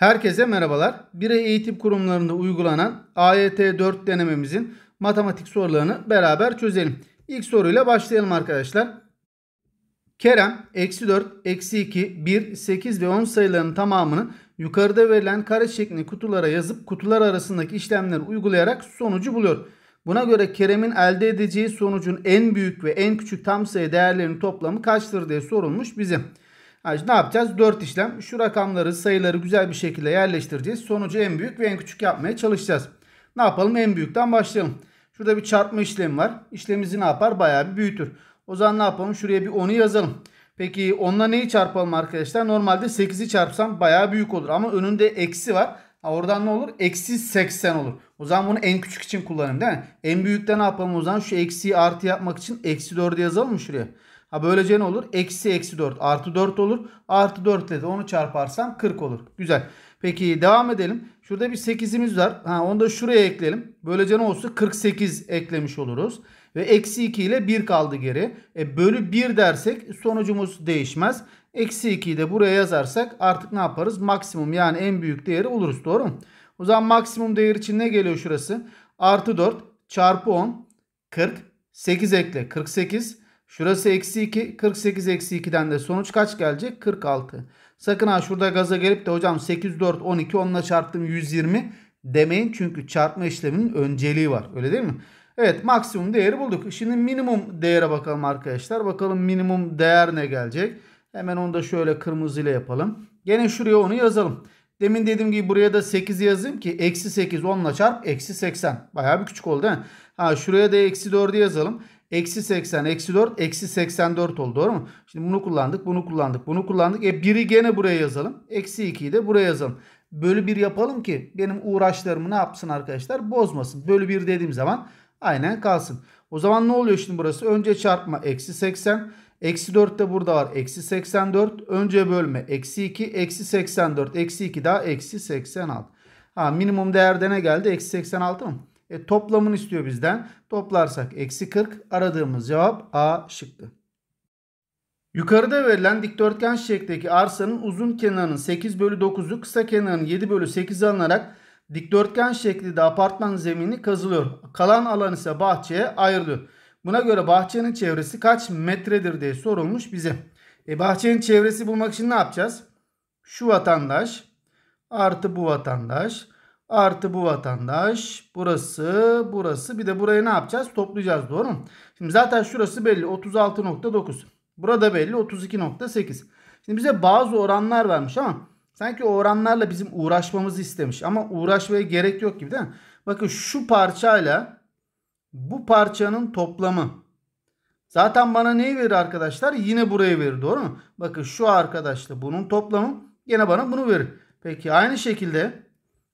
Herkese merhabalar. Birey eğitim kurumlarında uygulanan AYT 4 denememizin matematik sorularını beraber çözelim. İlk soruyla başlayalım arkadaşlar. Kerem eksi 4, eksi 2, 1, 8 ve 10 sayılarının tamamını yukarıda verilen kare şeklinde kutulara yazıp kutular arasındaki işlemleri uygulayarak sonucu buluyor. Buna göre Kerem'in elde edeceği sonucun en büyük ve en küçük tam sayı değerlerinin toplamı kaçtır diye sorulmuş bize. Yani ne yapacağız? 4 işlem. Şu rakamları, sayıları güzel bir şekilde yerleştireceğiz. Sonucu en büyük ve en küçük yapmaya çalışacağız. Ne yapalım? En büyükten başlayalım. Şurada bir çarpma işlemi var. İşlemimizi ne yapar? Bayağı bir büyütür. O zaman ne yapalım? Şuraya bir 10'u yazalım. Peki 10'la neyi çarpalım arkadaşlar? Normalde 8'i çarpsam bayağı büyük olur. Ama önünde eksi var. Ha, oradan ne olur? Eksi 80 olur. O zaman bunu en küçük için kullanayım değil mi? En büyükte ne yapalım o zaman? Şu eksiyi artı yapmak için eksi 4'ü yazalım mı şuraya? Ha böylece ne olur? Eksi eksi 4 artı 4 olur. Artı 4 ile de onu çarparsam 40 olur. Güzel. Peki devam edelim. Şurada bir 8'imiz var. Ha, onu da şuraya ekleyelim. Böylece ne olsun? 48 eklemiş oluruz. Ve eksi 2 ile 1 kaldı geri. E, bölü 1 dersek sonucumuz değişmez. Eksi 2'yi de buraya yazarsak artık ne yaparız? Maksimum yani en büyük değeri buluruz. Doğru mu? O zaman maksimum değer için ne geliyor şurası? Artı 4 çarpı 10 40 8 ekle 48 Şurası eksi 2. 48 eksi 2'den de sonuç kaç gelecek? 46. Sakın ha şurada gaza gelip de hocam 8, 4, 12 onunla çarptım 120 demeyin. Çünkü çarpma işleminin önceliği var. Öyle değil mi? Evet maksimum değeri bulduk. Şimdi minimum değere bakalım arkadaşlar. Bakalım minimum değer ne gelecek? Hemen onu da şöyle kırmızıyla yapalım. Gene şuraya onu yazalım. Demin dediğim gibi buraya da 8 yazayım ki eksi 8 10 çarp eksi 80. Bayağı bir küçük oldu değil mi? Ha, şuraya da eksi 4'ü yazalım. Eksi 80, eksi 4, eksi 84 oldu. Doğru mu? Şimdi bunu kullandık, bunu kullandık, bunu kullandık. E 1'i gene buraya yazalım. Eksi 2'yi de buraya yazalım. Bölü 1 yapalım ki benim uğraşlarımı ne yapsın arkadaşlar? Bozmasın. Bölü 1 dediğim zaman aynen kalsın. O zaman ne oluyor şimdi burası? Önce çarpma eksi 80. Eksi 4 de burada var. Eksi 84. Önce bölme. Eksi 2. Eksi 84. Eksi 2 daha eksi 86. Ha, minimum değerde ne geldi? Eksi 86 mı? E, toplamını istiyor bizden. Toplarsak eksi 40. Aradığımız cevap A şıkkı. Yukarıda verilen dikdörtgen şeklindeki arsanın uzun kenarının 8 bölü 9'u kısa kenarının 7 bölü 8 alınarak dikdörtgen şeklinde apartman zemini kazılıyor. Kalan alan ise bahçeye ayrılıyor. Buna göre bahçenin çevresi kaç metredir diye sorulmuş bize. E bahçenin çevresi bulmak için ne yapacağız? Şu vatandaş artı bu vatandaş Artı bu vatandaş. Burası, burası. Bir de burayı ne yapacağız? Toplayacağız doğru mu? Şimdi zaten şurası belli. 36.9. Burada belli 32.8. Şimdi bize bazı oranlar vermiş ama sanki o oranlarla bizim uğraşmamızı istemiş. Ama uğraşmaya gerek yok gibi değil mi? Bakın şu parçayla bu parçanın toplamı. Zaten bana neyi verir arkadaşlar? Yine burayı verir doğru mu? Bakın şu arkadaşla bunun toplamı yine bana bunu verir. Peki aynı şekilde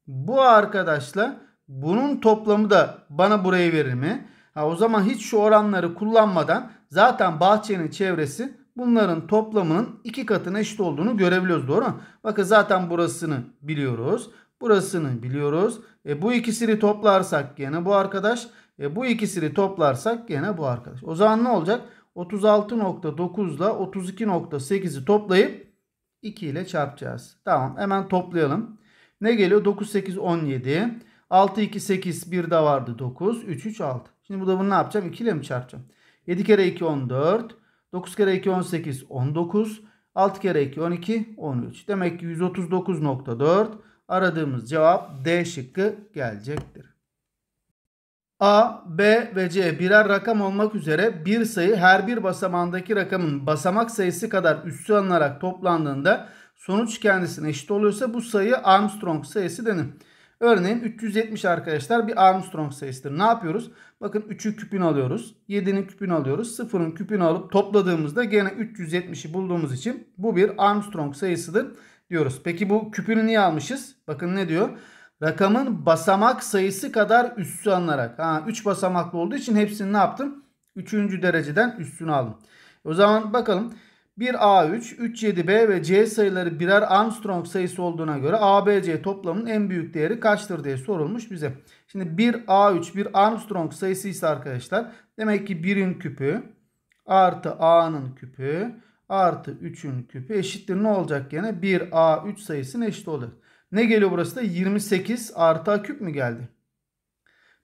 bu arkadaşla bunun toplamı da bana burayı verir mi? Ha, o zaman hiç şu oranları kullanmadan zaten bahçenin çevresi bunların toplamının iki katına eşit olduğunu görebiliyoruz. Doğru mu? Bakın zaten burasını biliyoruz. Burasını biliyoruz. E, bu ikisini toplarsak gene bu arkadaş. E, bu ikisini toplarsak gene bu arkadaş. O zaman ne olacak? 36.9 ile 32.8'i toplayıp 2 ile çarpacağız. Tamam hemen toplayalım. Ne geliyor? 9, 8, 17. 6, 2, 8. Bir de vardı 9. 3, 3, 6. Şimdi burada bunu ne yapacağım? 2 ile mi çarpacağım? 7 kere 2, 14. 9 kere 2, 18, 19. 6 kere 2, 12, 13. Demek ki 139.4. Aradığımız cevap D şıkkı gelecektir. A, B ve C birer rakam olmak üzere bir sayı her bir basamağındaki rakamın basamak sayısı kadar üssü alınarak toplandığında sonuç kendisine eşit oluyorsa bu sayı Armstrong sayısı denir. Örneğin 370 arkadaşlar bir Armstrong sayısıdır. Ne yapıyoruz? Bakın 3'ü küpünü alıyoruz. 7'nin küpünü alıyoruz. 0'ın küpünü alıp topladığımızda gene 370'i bulduğumuz için bu bir Armstrong sayısıdır diyoruz. Peki bu küpünü niye almışız? Bakın ne diyor? Rakamın basamak sayısı kadar üssü alınarak. Ha, 3 basamaklı olduğu için hepsini ne yaptım? 3. dereceden üstünü aldım. O zaman bakalım. 1A3, 3, ve C sayıları birer Armstrong sayısı olduğuna göre ABC toplamının en büyük değeri kaçtır diye sorulmuş bize. Şimdi 1A3 bir Armstrong sayısı ise arkadaşlar demek ki 1'in küpü artı A'nın küpü artı 3'ün küpü eşittir ne olacak gene 1A3 sayısının eşit olur. Ne geliyor burası da? 28 artı a küp mü geldi?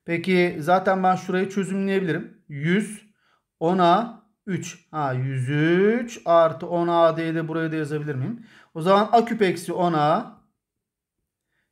Peki zaten ben şurayı çözümleyebilirim. 100 10a 3. Ha 103 artı 10a diye de buraya da yazabilir miyim? O zaman a küp eksi 10a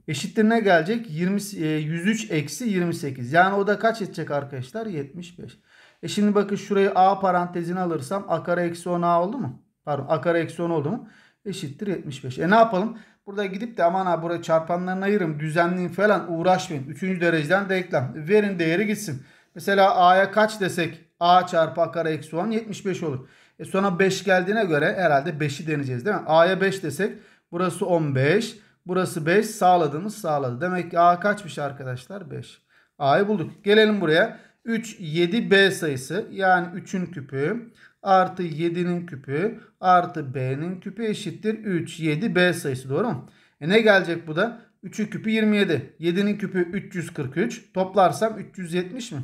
eşittir ne gelecek? 20, 103 e, eksi 28. Yani o da kaç edecek arkadaşlar? 75. E şimdi bakın şurayı a parantezine alırsam a kare eksi 10a oldu mu? Pardon a kare eksi 10 oldu mu? Eşittir 75. E ne yapalım? Burada gidip de aman ha buraya çarpanlarını ayırın düzenleyin falan uğraşmayın. Üçüncü dereceden denklem. Verin değeri gitsin. Mesela a'ya kaç desek a çarpı a kare eksi 10 75 olur. E sonra 5 geldiğine göre herhalde 5'i deneyeceğiz değil mi? a'ya 5 desek burası 15. Burası 5 sağladığımız sağladı. Demek ki a kaçmış arkadaşlar? 5. a'yı bulduk. Gelelim buraya. 3 7 b sayısı yani 3'ün küpü artı 7'nin küpü artı b'nin küpü eşittir 3 7 b sayısı doğru mu? E ne gelecek bu da? 3'ün küpü 27. 7'nin küpü 343. Toplarsam 370 mi?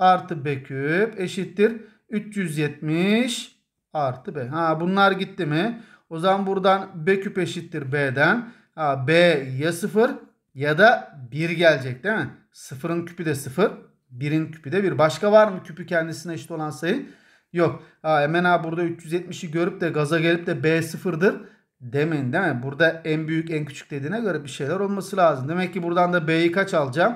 Artı b küp eşittir 370 artı b. Ha bunlar gitti mi? O zaman buradan b küp eşittir b'den. Ha, b ya 0 ya da 1 gelecek değil mi? 0'ın küpü de 0. 1'in küpü de 1. Başka var mı küpü kendisine eşit olan sayı? Yok. Ha, hemen ha burada 370'i görüp de gaza gelip de B sıfırdır demeyin değil mi? Burada en büyük en küçük dediğine göre bir şeyler olması lazım. Demek ki buradan da B'yi kaç alacağım?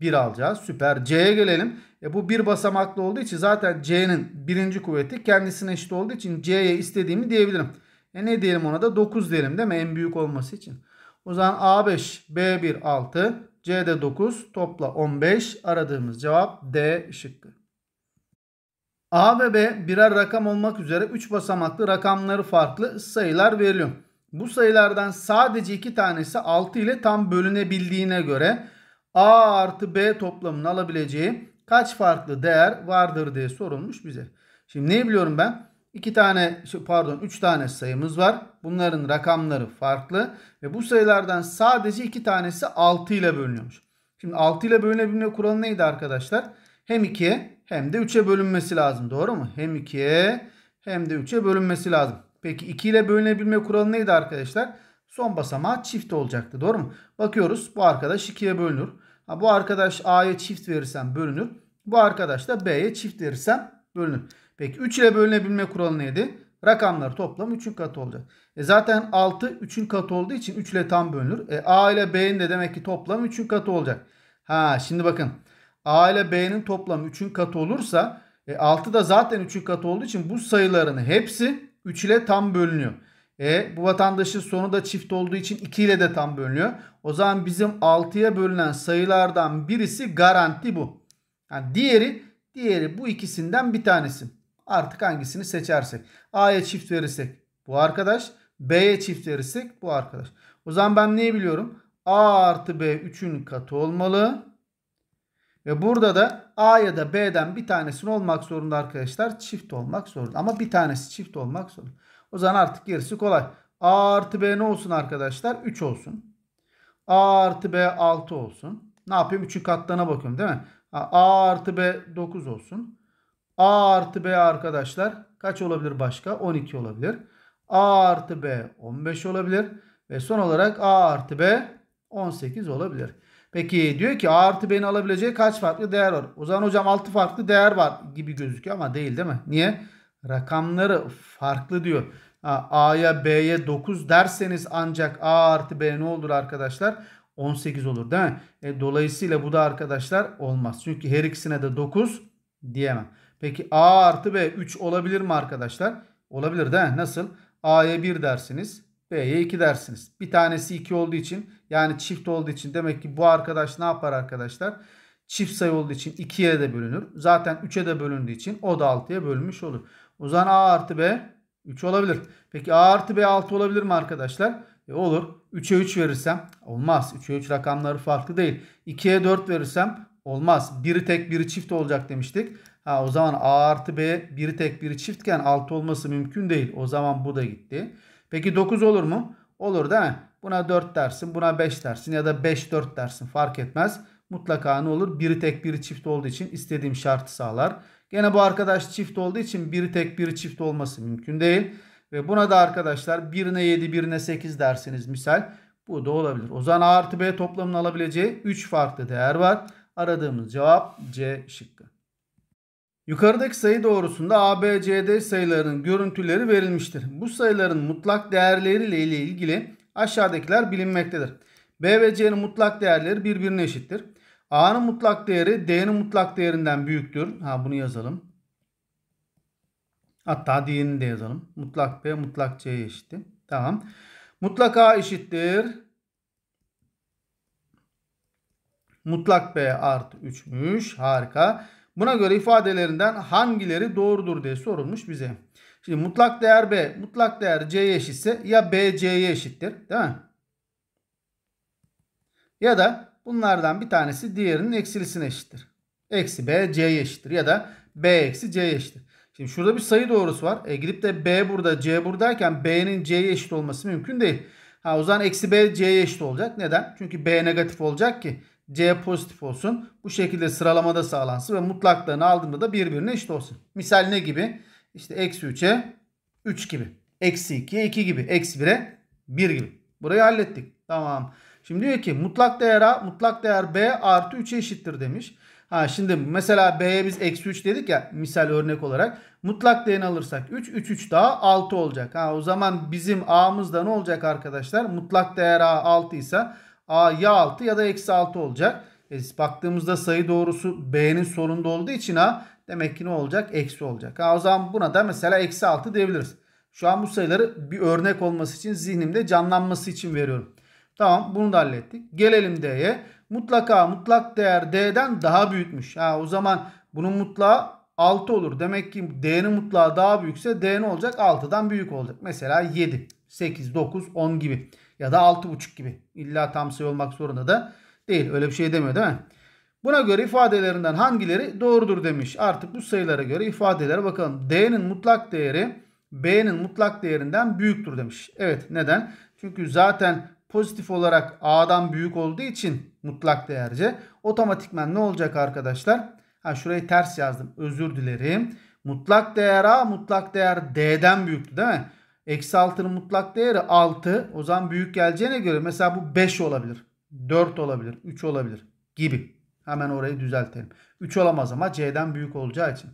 1 alacağız. Süper. C'ye gelelim. E bu bir basamaklı olduğu için zaten C'nin birinci kuvveti kendisine eşit olduğu için C'ye istediğimi diyebilirim. E ne diyelim ona da 9 diyelim değil mi? En büyük olması için. O zaman A5, B1 6, C'de 9, topla 15. Aradığımız cevap D şıkkı. A ve B birer rakam olmak üzere 3 basamaklı rakamları farklı sayılar veriliyor. Bu sayılardan sadece 2 tanesi 6 ile tam bölünebildiğine göre A artı B toplamının alabileceği kaç farklı değer vardır diye sorulmuş bize. Şimdi ne biliyorum ben? 2 tane pardon 3 tane sayımız var. Bunların rakamları farklı ve bu sayılardan sadece 2 tanesi 6 ile bölünüyormuş. Şimdi 6 ile bölünebilme kuralı neydi arkadaşlar? Hem 2'ye hem de 3'e bölünmesi lazım. Doğru mu? Hem 2'ye hem de 3'e bölünmesi lazım. Peki 2 ile bölünebilme kuralı neydi arkadaşlar? Son basamağı çift olacaktı. Doğru mu? Bakıyoruz bu arkadaş 2'ye bölünür. Ha, bu arkadaş A'ya çift verirsem bölünür. Bu arkadaş da B'ye çift verirsem bölünür. Peki 3 ile bölünebilme kuralı neydi? Rakamları toplam 3'ün katı olacak. E zaten 6 3'ün katı olduğu için 3 ile tam bölünür. E A ile B'nin de demek ki toplam 3'ün katı olacak. Ha şimdi bakın. A ile B'nin toplamı 3'ün katı olursa e, 6 da zaten 3'ün katı olduğu için bu sayıların hepsi 3 ile tam bölünüyor. E, bu vatandaşın sonu da çift olduğu için 2 ile de tam bölünüyor. O zaman bizim 6'ya bölünen sayılardan birisi garanti bu. Yani diğeri diğeri bu ikisinden bir tanesi. Artık hangisini seçersek. A'ya çift verirsek bu arkadaş. B'ye çift verirsek bu arkadaş. O zaman ben neyi biliyorum? A artı B 3'ün katı olmalı. Ve burada da A ya da B'den bir tanesinin olmak zorunda arkadaşlar. Çift olmak zorunda. Ama bir tanesi çift olmak zorunda. O zaman artık gerisi kolay. A artı B ne olsun arkadaşlar? 3 olsun. A artı B 6 olsun. Ne yapayım? 3'ün katlarına bakıyorum değil mi? A artı B 9 olsun. A artı B arkadaşlar kaç olabilir başka? 12 olabilir. A artı B 15 olabilir. Ve son olarak A artı B 18 olabilir. Peki diyor ki A artı B'nin alabileceği kaç farklı değer var? O zaman hocam 6 farklı değer var gibi gözüküyor ama değil değil mi? Niye? Rakamları farklı diyor. A'ya B'ye 9 derseniz ancak A artı B ne olur arkadaşlar? 18 olur değil mi? E, dolayısıyla bu da arkadaşlar olmaz. Çünkü her ikisine de 9 diyemem. Peki A artı B 3 olabilir mi arkadaşlar? Olabilir değil mi? Nasıl? A'ya 1 dersiniz. B'ye 2 dersiniz. Bir tanesi 2 olduğu için yani çift olduğu için demek ki bu arkadaş ne yapar arkadaşlar? Çift sayı olduğu için 2'ye de bölünür. Zaten 3'e de bölündüğü için o da 6'ya bölünmüş olur. O zaman A artı B 3 olabilir. Peki A artı B 6 olabilir mi arkadaşlar? E olur. 3'e 3 verirsem olmaz. 3'e 3 rakamları farklı değil. 2'ye 4 verirsem olmaz. Biri tek biri çift olacak demiştik. Ha, o zaman A artı B biri tek biri çiftken 6 olması mümkün değil. O zaman bu da gitti. Peki 9 olur mu? Olur değil mi? Buna 4 dersin, buna 5 dersin ya da 5-4 dersin fark etmez. Mutlaka ne olur? Biri tek biri çift olduğu için istediğim şartı sağlar. Gene bu arkadaş çift olduğu için biri tek biri çift olması mümkün değil. Ve buna da arkadaşlar birine 7 birine 8 dersiniz misal. Bu da olabilir. O zaman A artı B toplamının alabileceği 3 farklı değer var. Aradığımız cevap C şıkkı. Yukarıdaki sayı doğrusunda A, B, C, D sayılarının görüntüleri verilmiştir. Bu sayıların mutlak değerleriyle ile ilgili aşağıdakiler bilinmektedir. B ve C'nin mutlak değerleri birbirine eşittir. A'nın mutlak değeri D'nin mutlak değerinden büyüktür. Ha bunu yazalım. Hatta diğerini de yazalım. Mutlak B mutlak C'ye eşittir. Tamam. Mutlak A eşittir. Mutlak B artı 3'müş. Harika. Buna göre ifadelerinden hangileri doğrudur diye sorulmuş bize. Şimdi mutlak değer B, mutlak değer C'ye eşitse ya B C'ye eşittir değil mi? Ya da bunlardan bir tanesi diğerinin eksilisine eşittir. Eksi B C'ye eşittir ya da B eksi C'ye eşittir. Şimdi şurada bir sayı doğrusu var. E gidip de B burada C buradayken B'nin C'ye eşit olması mümkün değil. Ha, o zaman eksi B C'ye eşit olacak. Neden? Çünkü B negatif olacak ki C pozitif olsun. Bu şekilde sıralamada sağlansın ve mutlaklarını aldığımda da birbirine eşit olsun. Misal ne gibi? İşte eksi 3'e 3 gibi. Eksi 2'ye 2 gibi. Eksi 1'e 1 gibi. Burayı hallettik. Tamam. Şimdi diyor ki mutlak değer A mutlak değer B artı 3'e eşittir demiş. Ha şimdi mesela B'ye biz eksi 3 dedik ya misal örnek olarak. Mutlak değerini alırsak 3 3 3 daha 6 olacak. Ha o zaman bizim A'mız da ne olacak arkadaşlar? Mutlak değer A 6 ise A ya 6 ya da eksi 6 olacak. E, baktığımızda sayı doğrusu B'nin sonunda olduğu için A demek ki ne olacak? Eksi olacak. Ha, o zaman buna da mesela eksi 6 diyebiliriz. Şu an bu sayıları bir örnek olması için zihnimde canlanması için veriyorum. Tamam bunu da hallettik. Gelelim D'ye. Mutlaka mutlak değer D'den daha büyükmüş. Ha, o zaman bunun mutlağı 6 olur. Demek ki D'nin mutlağı daha büyükse D ne olacak? 6'dan büyük olacak. Mesela 7, 8, 9, 10 gibi ya da 6,5 gibi. İlla tam sayı olmak zorunda da değil. Öyle bir şey demiyor değil mi? Buna göre ifadelerinden hangileri doğrudur demiş. Artık bu sayılara göre ifadelere bakalım. D'nin mutlak değeri B'nin mutlak değerinden büyüktür demiş. Evet neden? Çünkü zaten pozitif olarak A'dan büyük olduğu için mutlak değerce otomatikman ne olacak arkadaşlar? Ha şurayı ters yazdım. Özür dilerim. Mutlak değer A mutlak değer D'den büyüktü değil mi? Eksi 6'nın mutlak değeri 6. O zaman büyük geleceğine göre mesela bu 5 olabilir. 4 olabilir. 3 olabilir gibi. Hemen orayı düzeltelim. 3 olamaz ama C'den büyük olacağı için.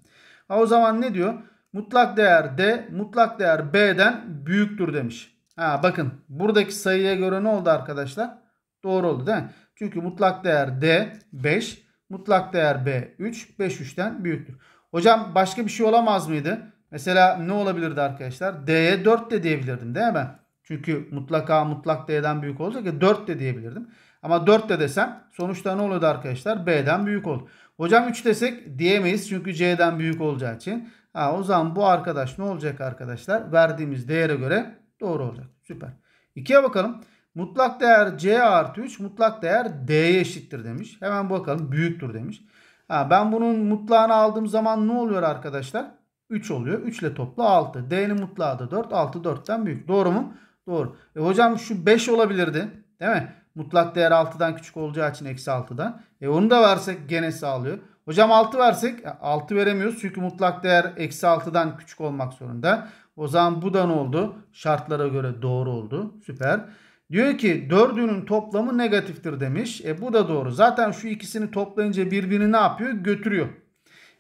Ha, o zaman ne diyor? Mutlak değer D mutlak değer B'den büyüktür demiş. Ha, bakın buradaki sayıya göre ne oldu arkadaşlar? Doğru oldu değil mi? Çünkü mutlak değer D 5. Mutlak değer B 3. 5 3'ten büyüktür. Hocam başka bir şey olamaz mıydı? Mesela ne olabilirdi arkadaşlar? D'ye 4 de diyebilirdim değil mi? Çünkü mutlaka mutlak D'den büyük olacak ya 4 de diyebilirdim. Ama 4 de desem sonuçta ne oluyordu arkadaşlar? B'den büyük oldu. Hocam 3 desek diyemeyiz çünkü C'den büyük olacağı için. Ha, o zaman bu arkadaş ne olacak arkadaşlar? Verdiğimiz değere göre doğru olacak. Süper. 2'ye bakalım. Mutlak değer C artı 3 mutlak değer D'ye eşittir demiş. Hemen bakalım büyüktür demiş. Ha, ben bunun mutlağını aldığım zaman ne oluyor arkadaşlar? 3 oluyor. 3 ile topla 6. D'nin mutlağı da 4. 6 4'ten büyük. Doğru mu? Doğru. E hocam şu 5 olabilirdi. Değil mi? Mutlak değer 6'dan küçük olacağı için eksi 6'dan. E onu da versek gene sağlıyor. Hocam 6 versek 6 e, veremiyoruz. Çünkü mutlak değer eksi 6'dan küçük olmak zorunda. O zaman bu da ne oldu? Şartlara göre doğru oldu. Süper. Diyor ki dördünün toplamı negatiftir demiş. E bu da doğru. Zaten şu ikisini toplayınca birbirini ne yapıyor? Götürüyor.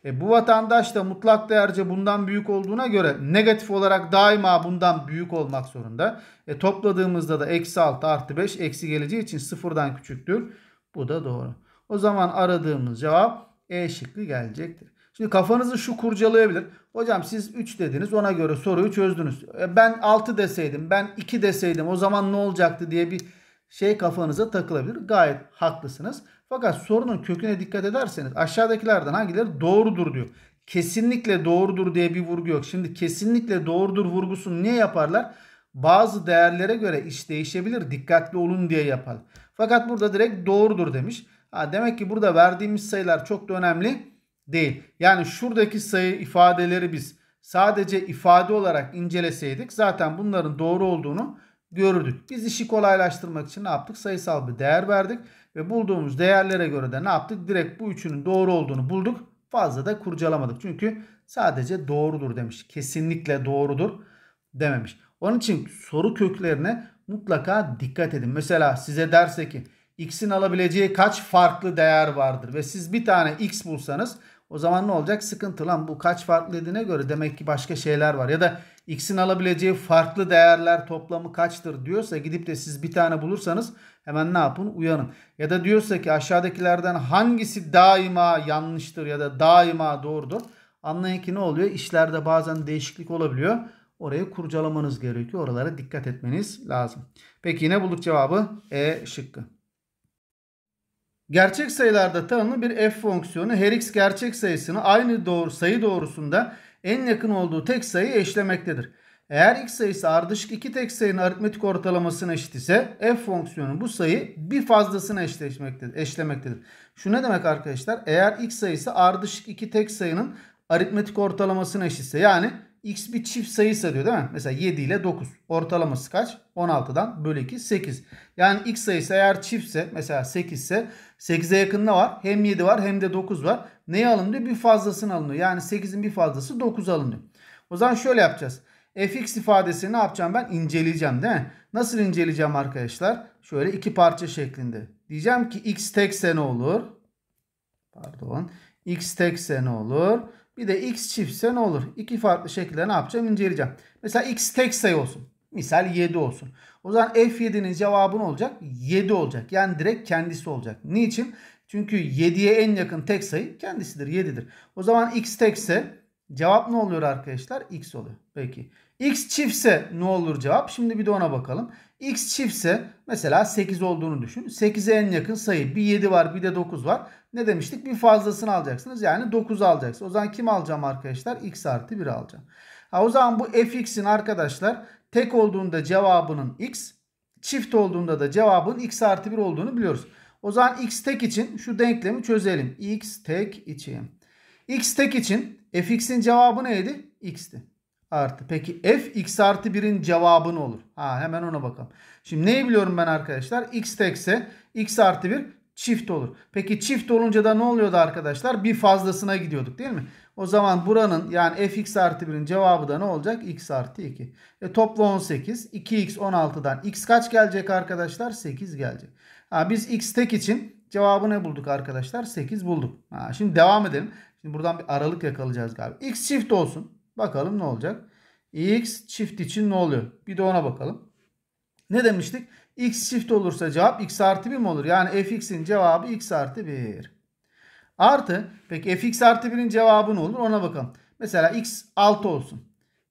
E, bu vatandaş da mutlak değerce bundan büyük olduğuna göre negatif olarak daima bundan büyük olmak zorunda. E, topladığımızda da eksi 6 artı 5 eksi geleceği için sıfırdan küçüktür. Bu da doğru. O zaman aradığımız cevap E şıkkı gelecektir. Şimdi kafanızı şu kurcalayabilir. Hocam siz 3 dediniz ona göre soruyu çözdünüz. E, ben 6 deseydim ben 2 deseydim o zaman ne olacaktı diye bir şey kafanıza takılabilir. Gayet haklısınız. Fakat sorunun köküne dikkat ederseniz aşağıdakilerden hangileri doğrudur diyor. Kesinlikle doğrudur diye bir vurgu yok. Şimdi kesinlikle doğrudur vurgusunu niye yaparlar? Bazı değerlere göre iş değişebilir. Dikkatli olun diye yapar. Fakat burada direkt doğrudur demiş. Ha, demek ki burada verdiğimiz sayılar çok da önemli değil. Yani şuradaki sayı ifadeleri biz sadece ifade olarak inceleseydik zaten bunların doğru olduğunu görürdük. Biz işi kolaylaştırmak için ne yaptık? Sayısal bir değer verdik ve bulduğumuz değerlere göre de ne yaptık? Direkt bu üçünün doğru olduğunu bulduk. Fazla da kurcalamadık. Çünkü sadece doğrudur demiş. Kesinlikle doğrudur dememiş. Onun için soru köklerine mutlaka dikkat edin. Mesela size derse ki x'in alabileceği kaç farklı değer vardır ve siz bir tane x bulsanız o zaman ne olacak? Sıkıntı lan bu kaç farklı dediğine göre demek ki başka şeyler var. Ya da x'in alabileceği farklı değerler toplamı kaçtır diyorsa gidip de siz bir tane bulursanız hemen ne yapın? Uyanın. Ya da diyorsa ki aşağıdakilerden hangisi daima yanlıştır ya da daima doğrudur. Anlayın ki ne oluyor? İşlerde bazen değişiklik olabiliyor. Orayı kurcalamanız gerekiyor. Oralara dikkat etmeniz lazım. Peki ne bulduk cevabı? E şıkkı. Gerçek sayılarda tanımlı bir f fonksiyonu her x gerçek sayısını aynı doğru sayı doğrusunda en yakın olduğu tek sayı eşlemektedir. Eğer x sayısı ardışık iki tek sayının aritmetik ortalamasına eşit ise f fonksiyonu bu sayı bir fazlasına eşleşmektedir, eşlemektedir. Şu ne demek arkadaşlar? Eğer x sayısı ardışık iki tek sayının aritmetik ortalamasına eşitse yani x bir çift sayısı diyor değil mi? Mesela 7 ile 9. Ortalaması kaç? 16'dan bölü 2 8. Yani x sayısı eğer çiftse mesela 8 ise 8'e yakın ne var? Hem 7 var hem de 9 var. Neye alınıyor? Bir fazlasını alınıyor. Yani 8'in bir fazlası 9 alınıyor. O zaman şöyle yapacağız. fx ifadesini ne yapacağım ben? İnceleyeceğim değil mi? Nasıl inceleyeceğim arkadaşlar? Şöyle iki parça şeklinde. Diyeceğim ki x tekse ne olur? Pardon. x tekse ne olur? Bir de x çiftse ne olur? İki farklı şekilde ne yapacağım? İnceleyeceğim. Mesela x tek sayı olsun. Misal 7 olsun. O zaman f7'nin cevabı ne olacak? 7 olacak. Yani direkt kendisi olacak. Niçin? Çünkü 7'ye en yakın tek sayı kendisidir. 7'dir. O zaman x tekse cevap ne oluyor arkadaşlar? x oluyor. Peki. x çiftse ne olur cevap? Şimdi bir de ona bakalım. x çiftse mesela 8 olduğunu düşün. 8'e en yakın sayı. Bir 7 var bir de 9 var. Ne demiştik? Bir fazlasını alacaksınız. Yani 9 alacaksınız. O zaman kim alacağım arkadaşlar? x artı 1 alacağım. Ha, o zaman bu fx'in arkadaşlar tek olduğunda cevabının x, çift olduğunda da cevabın x artı 1 olduğunu biliyoruz. O zaman x tek için şu denklemi çözelim. x tek için. x tek için fx'in cevabı neydi? x'ti. Artı. Peki f x artı 1'in cevabı ne olur? Ha, hemen ona bakalım. Şimdi neyi biliyorum ben arkadaşlar? x tekse x artı 1 çift olur. Peki çift olunca da ne oluyordu arkadaşlar? Bir fazlasına gidiyorduk değil mi? O zaman buranın yani fx artı 1'in cevabı da ne olacak? x artı 2. E topla 18. 2x 16'dan x kaç gelecek arkadaşlar? 8 gelecek. Ha, biz x tek için cevabı ne bulduk arkadaşlar? 8 bulduk. Ha, şimdi devam edelim. Şimdi buradan bir aralık yakalayacağız galiba. x çift olsun. Bakalım ne olacak? x çift için ne oluyor? Bir de ona bakalım. Ne demiştik? x çift olursa cevap x artı 1 mi olur? Yani fx'in cevabı x artı 1. Artı peki fx artı 1'in cevabı ne olur? Ona bakalım. Mesela x 6 olsun.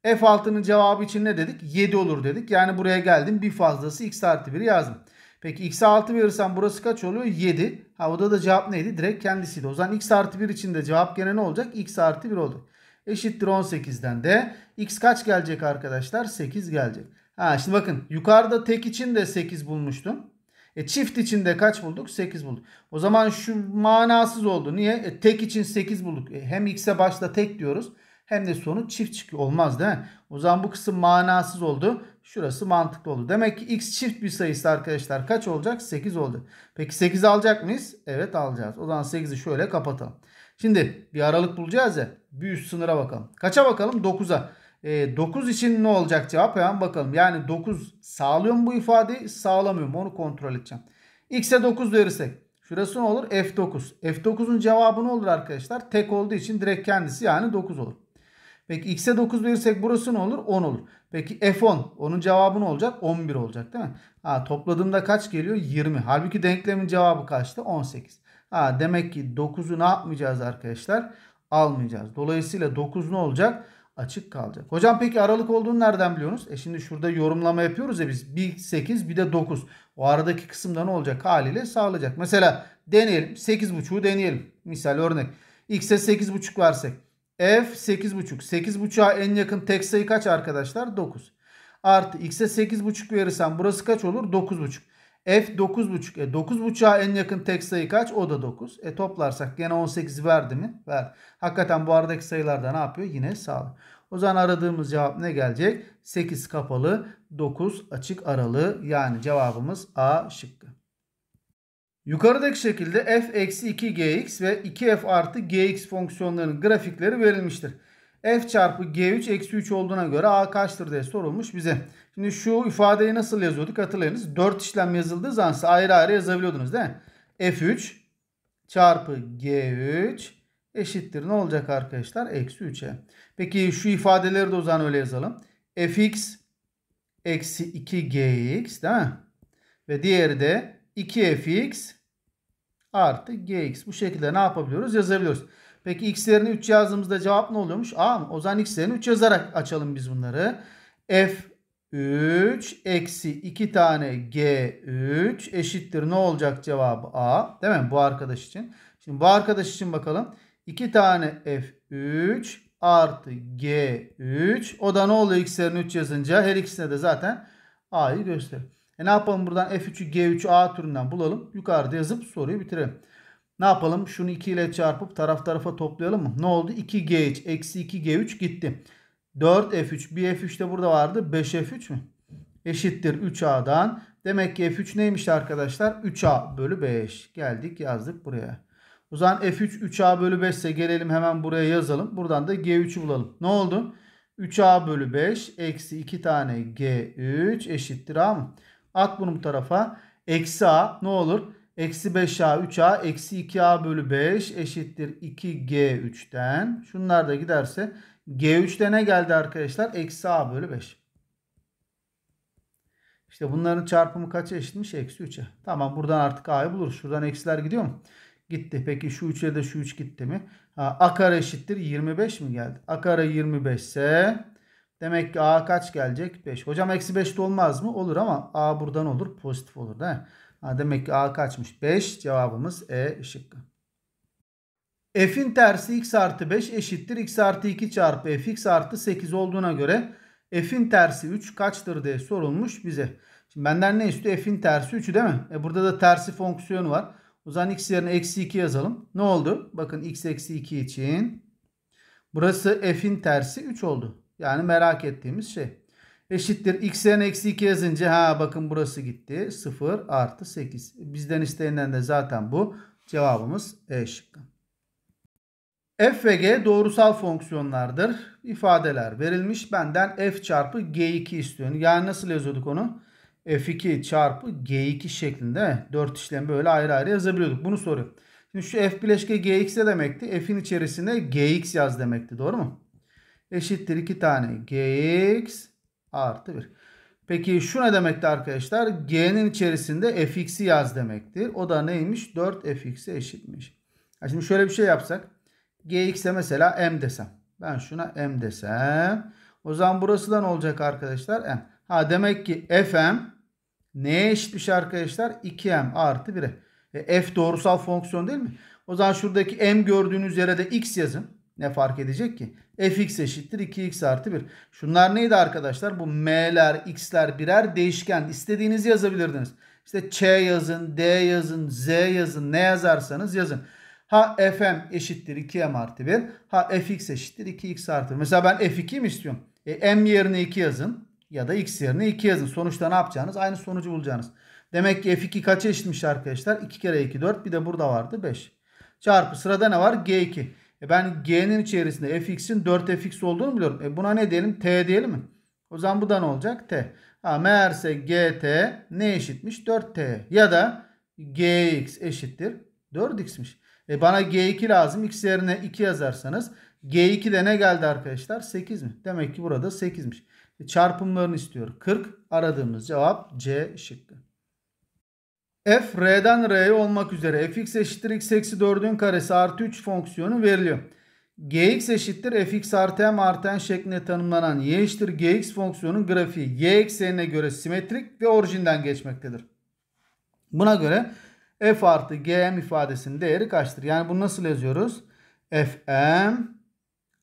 f6'nın cevabı için ne dedik? 7 olur dedik. Yani buraya geldim bir fazlası x artı 1'i yazdım. Peki x'e 6 verirsem burası kaç oluyor? 7. Ha o da da cevap neydi? Direkt kendisiydi. O zaman x artı 1 için de cevap gene ne olacak? x artı 1 oldu. Eşittir 18'den de x kaç gelecek arkadaşlar? 8 gelecek. Ha şimdi bakın yukarıda tek için de 8 bulmuştum. E çift için de kaç bulduk? 8 bulduk. O zaman şu manasız oldu. Niye? E, tek için 8 bulduk. E, hem x'e başta tek diyoruz hem de sonu çift çıkıyor. Olmaz değil mi? O zaman bu kısım manasız oldu. Şurası mantıklı oldu. Demek ki x çift bir sayısı arkadaşlar kaç olacak? 8 olacak. Peki 8 alacak mıyız? Evet alacağız. O zaman 8'i şöyle kapatalım. Şimdi bir aralık bulacağız ya. Bir üst sınıra bakalım. Kaça bakalım? 9'a. E, 9 için ne olacak cevap? Hemen bakalım. Yani 9 sağlıyor mu bu ifadeyi? Sağlamıyor mu? Onu kontrol edeceğim. X'e 9 verirsek. Şurası ne olur? F9. F9'un cevabı ne olur arkadaşlar? Tek olduğu için direkt kendisi yani 9 olur. Peki x'e 9 verirsek burası ne olur? 10 olur. Peki f10 onun cevabı ne olacak? 11 olacak değil mi? Ha, topladığımda kaç geliyor? 20. Halbuki denklemin cevabı kaçtı? 18. Ha, demek ki 9'u ne yapmayacağız arkadaşlar? Almayacağız. Dolayısıyla 9 ne olacak? Açık kalacak. Hocam peki aralık olduğunu nereden biliyorsunuz? E şimdi şurada yorumlama yapıyoruz ya biz. Bir 8 bir de 9. O aradaki kısımda ne olacak? Haliyle sağlayacak. Mesela deneyelim. 8.5'u deneyelim. Misal örnek. X'e 8.5 versek. F 8.5. 8.5'a en yakın tek sayı kaç arkadaşlar? 9. Artı x'e 8.5 verirsem burası kaç olur? 9.5. F 9.5. E 9.5'a en yakın tek sayı kaç? O da 9. E toplarsak gene 18 verdi mi? Ver. Hakikaten bu aradaki sayılar da ne yapıyor? Yine sağlı. O zaman aradığımız cevap ne gelecek? 8 kapalı, 9 açık aralığı. Yani cevabımız A şıkkı. Yukarıdaki şekilde f eksi 2gx ve 2f artı gx fonksiyonlarının grafikleri verilmiştir. f çarpı g3 eksi 3 olduğuna göre a kaçtır diye sorulmuş bize. Şimdi şu ifadeyi nasıl yazıyorduk hatırlayınız. 4 işlem yazıldığı zaman size ayrı ayrı yazabiliyordunuz değil mi? f3 çarpı g3 eşittir ne olacak arkadaşlar? Eksi 3'e. Peki şu ifadeleri de o zaman öyle yazalım. fx eksi 2gx değil mi? Ve diğeri de 2fx artı gx. Bu şekilde ne yapabiliyoruz? Yazabiliyoruz. Peki x'lerini 3 yazdığımızda cevap ne oluyormuş? A mı? O zaman x'lerini 3 yazarak açalım biz bunları. f3 eksi 2 tane g3 eşittir ne olacak cevabı A. Değil mi? Bu arkadaş için. Şimdi bu arkadaş için bakalım. 2 tane f3 artı g3. O da ne oluyor x'lerini 3 yazınca? Her ikisine de zaten a'yı gösterir. E ne yapalım buradan f3'ü g3'ü a türünden bulalım. Yukarıda yazıp soruyu bitirelim. Ne yapalım? Şunu 2 ile çarpıp taraf tarafa toplayalım mı? Ne oldu? 2G3 eksi 2G3 gitti. 4F3 bir F3 de burada vardı. 5F3 mü? Eşittir 3A'dan. Demek ki F3 neymiş arkadaşlar? 3A bölü 5. Geldik yazdık buraya. O zaman F3 3A bölü 5 ise gelelim hemen buraya yazalım. Buradan da G3'ü bulalım. Ne oldu? 3A bölü 5 eksi 2 tane G3 eşittir A mı? At bunu bu tarafa. Eksi A ne olur? Eksi 5A 3A eksi 2A bölü 5 eşittir 2G3'ten. Şunlar da giderse G3'te ne geldi arkadaşlar? Eksi A bölü 5. İşte bunların çarpımı kaça eşitmiş? Eksi 3'e. Tamam buradan artık A'yı buluruz. Şuradan eksiler gidiyor mu? Gitti. Peki şu 3'e de şu 3 gitti mi? Ha, A kare eşittir 25 mi geldi? A kare 25 ise demek ki A kaç gelecek? 5. Hocam eksi 5 de olmaz mı? Olur ama A buradan olur. Pozitif olur değil mi? Ha, demek ki A kaçmış? 5. Cevabımız E şıkkı. F'in tersi x artı 5 eşittir x artı 2 çarpı fx artı 8 olduğuna göre f'in tersi 3 kaçtır diye sorulmuş bize. Şimdi benden ne istiyor? F'in tersi 3'ü değil mi? E burada da tersi fonksiyonu var. O zaman x yerine eksi 2 yazalım. Ne oldu? Bakın x eksi 2 için. Burası f'in tersi 3 oldu. Yani merak ettiğimiz şey. Eşittir x yerine eksi 2 yazınca ha bakın burası gitti. 0 artı 8. Bizden istenilen de zaten bu. Cevabımız E şıkkı. F ve G doğrusal fonksiyonlardır. İfadeler verilmiş. Benden F çarpı G2 istiyor. Yani nasıl yazıyorduk onu? F2 çarpı G2 şeklinde 4 işlem böyle ayrı ayrı yazabiliyorduk. Bunu soruyor. Şimdi şu F bileşke Gx ne demekti? F'in içerisinde Gx yaz demekti. Doğru mu? Eşittir 2 tane Gx artı 1. Peki şu ne demekti arkadaşlar? G'nin içerisinde fx'i yaz demektir. O da neymiş? 4fx'e eşitmiş. şimdi şöyle bir şey yapsak. gx'e mesela m desem. Ben şuna m desem. O zaman burası da ne olacak arkadaşlar? m. Ha demek ki fm neye eşitmiş arkadaşlar? 2m artı 1'e. E, f doğrusal fonksiyon değil mi? O zaman şuradaki m gördüğünüz yere de x yazın. Ne fark edecek ki? fx eşittir 2x artı 1. Şunlar neydi arkadaşlar? Bu m'ler, x'ler birer değişken. İstediğinizi yazabilirdiniz. İşte ç yazın, d yazın, z yazın. Ne yazarsanız yazın. Ha fm eşittir 2m artı 1. Ha fx eşittir 2x artı 1. Mesela ben f2 mi istiyorum? E, m yerine 2 yazın. Ya da x yerine 2 yazın. Sonuçta ne yapacağınız? Aynı sonucu bulacaksınız. Demek ki f2 kaça eşitmiş arkadaşlar? 2 kere 2 4. Bir de burada vardı 5. Çarpı sırada ne var? g2. E ben g'nin içerisinde fx'in 4fx olduğunu biliyorum. E buna ne diyelim? t diyelim mi? O zaman bu da ne olacak? t. Ha, meğerse gt ne eşitmiş? 4t. Ya da gx eşittir 4x'miş. E bana g2 lazım. x yerine 2 yazarsanız g2 de ne geldi arkadaşlar? 8 mi? Demek ki burada 8'miş. E çarpımlarını istiyor. 40. Aradığımız cevap C şıkkı. F R'den R'ye olmak üzere fx eşittir x eksi 4'ün karesi artı 3 fonksiyonu veriliyor. gx eşittir fx artı m artı n şeklinde tanımlanan y eşittir gx fonksiyonun grafiği y eksenine göre simetrik ve orijinden geçmektedir. Buna göre f artı gm ifadesinin değeri kaçtır? Yani bunu nasıl yazıyoruz? fm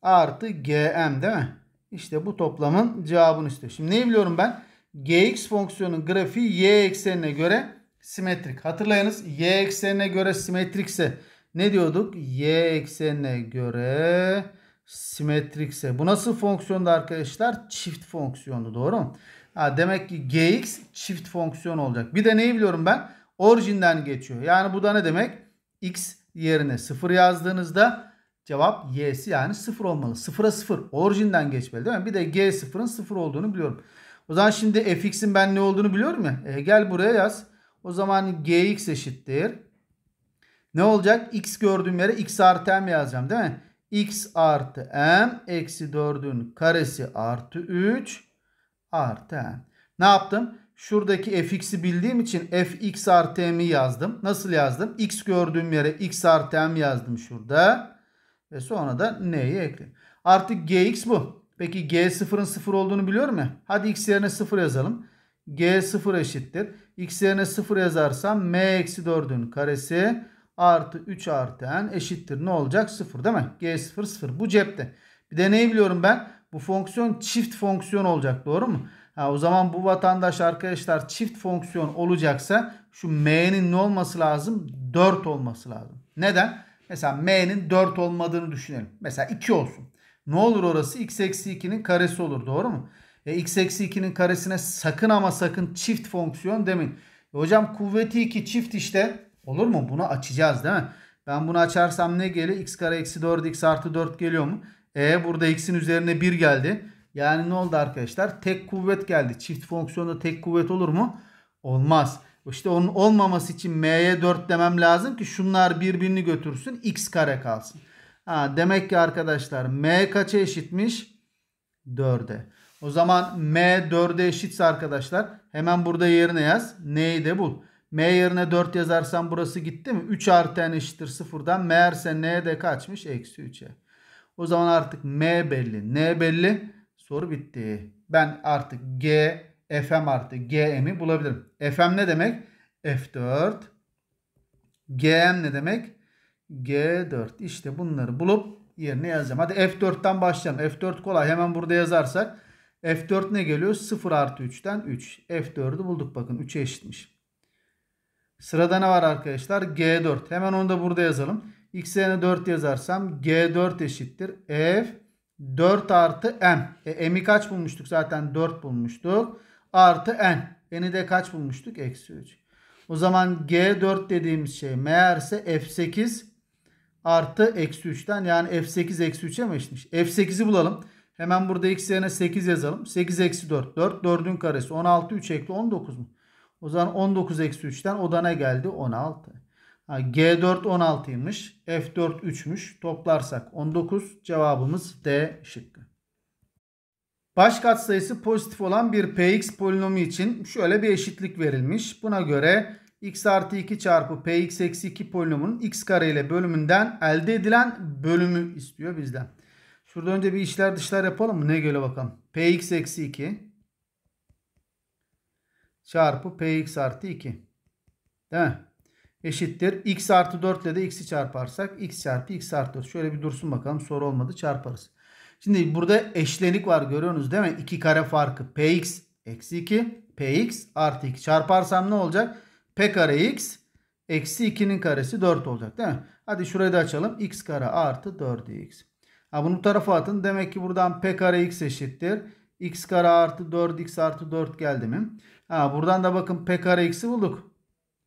artı gm değil mi? İşte bu toplamın cevabını istiyor. Şimdi neyi biliyorum ben? gx fonksiyonun grafiği y eksenine göre simetrik. Hatırlayınız y eksenine göre simetrikse ne diyorduk? Y eksenine göre simetrikse. Bu nasıl fonksiyondu arkadaşlar? Çift fonksiyondu doğru mu? Ha, demek ki gx çift fonksiyon olacak. Bir de neyi biliyorum ben? Orijinden geçiyor. Yani bu da ne demek? x yerine 0 yazdığınızda Cevap y'si yani 0 olmalı. 0'a 0 orijinden geçmeli değil mi? Bir de g sıfırın 0 olduğunu biliyorum. O zaman şimdi fx'in ben ne olduğunu biliyorum ya. E, gel buraya yaz. O zaman gx eşittir. Ne olacak? x gördüğüm yere x artı m yazacağım değil mi? x artı m eksi 4'ün karesi artı 3 artı m. Ne yaptım? Şuradaki fx'i bildiğim için fx artı m'i yazdım. Nasıl yazdım? x gördüğüm yere x artı m yazdım şurada. Ve sonra da n'yi ekledim. Artık gx bu. Peki g sıfırın sıfır olduğunu biliyorum ya. Hadi x yerine sıfır yazalım. g sıfır eşittir. X yerine sıfır yazarsam m eksi 4'ün karesi artı 3 artı n eşittir. Ne olacak? 0 değil mi? G 0 0. Bu cepte. Bir de neyi biliyorum ben? Bu fonksiyon çift fonksiyon olacak. Doğru mu? Ha, o zaman bu vatandaş arkadaşlar çift fonksiyon olacaksa şu m'nin ne olması lazım? 4 olması lazım. Neden? Mesela m'nin 4 olmadığını düşünelim. Mesela 2 olsun. Ne olur orası? x eksi 2'nin karesi olur. Doğru mu? E, x eksi 2'nin karesine sakın ama sakın çift fonksiyon demin. E, hocam kuvveti 2 çift işte. Olur mu? Bunu açacağız değil mi? Ben bunu açarsam ne geliyor? x kare eksi 4 x artı 4 geliyor mu? E burada x'in üzerine 1 geldi. Yani ne oldu arkadaşlar? Tek kuvvet geldi. Çift fonksiyonda tek kuvvet olur mu? Olmaz. İşte onun olmaması için m'ye 4 demem lazım ki şunlar birbirini götürsün. x kare kalsın. Ha, demek ki arkadaşlar m kaça eşitmiş? 4'e. O zaman m 4'e eşitse arkadaşlar hemen burada yerine yaz. N'yi de bul. M yerine 4 yazarsam burası gitti mi? 3 artı n eşittir 0'dan. Meğerse n de kaçmış? Eksi 3'e. O zaman artık m belli. N belli. Soru bitti. Ben artık g fm artı gm'i bulabilirim. fm ne demek? f4. gm ne demek? g4. İşte bunları bulup yerine yazacağım. Hadi f4'ten başlayalım. f4 kolay. Hemen burada yazarsak. F4 ne geliyor? 0 artı 3'ten 3. f4'ü bulduk bakın. 3'e eşitmiş. Sırada ne var arkadaşlar? G4. Hemen onu da burada yazalım. X yerine 4 yazarsam G4 eşittir. F 4 artı M. E, M'i kaç bulmuştuk? Zaten 4 bulmuştuk. Artı N. N'i de kaç bulmuştuk? Eksi 3. O zaman G4 dediğimiz şey meğerse F8 artı eksi 3'ten yani F8 eksi 3'e mi eşitmiş? F8'i bulalım. Hemen burada x yerine 8 yazalım. 8 eksi 4. 4 4'ün karesi. 16 3 ekli 19 mu? O zaman 19 eksi 3'ten o da ne geldi? 16. Ha, G4 16'ymış. F4 3'müş. Toplarsak 19. Cevabımız D şıkkı. Baş katsayısı pozitif olan bir px polinomu için şöyle bir eşitlik verilmiş. Buna göre x artı 2 çarpı px eksi 2 polinomunun x kare ile bölümünden elde edilen bölümü istiyor bizden. Şurada önce bir işler dışlar yapalım mı? Ne göre bakalım. px eksi 2 çarpı px artı 2. Değil mi? Eşittir. x artı 4 ile de x'i çarparsak x çarpı x artı 4. Şöyle bir dursun bakalım. Soru olmadı çarparız. Şimdi burada eşlenik var görüyorsunuz değil mi? 2 kare farkı px eksi 2 px artı 2 çarparsam ne olacak? p kare x eksi 2'nin karesi 4 olacak değil mi? Hadi şurayı da açalım. x kare artı 4x. Ha bunu bu tarafa atın. Demek ki buradan p kare x eşittir. x kare artı 4x artı 4 geldi mi? Ha, buradan da bakın p kare x'i bulduk.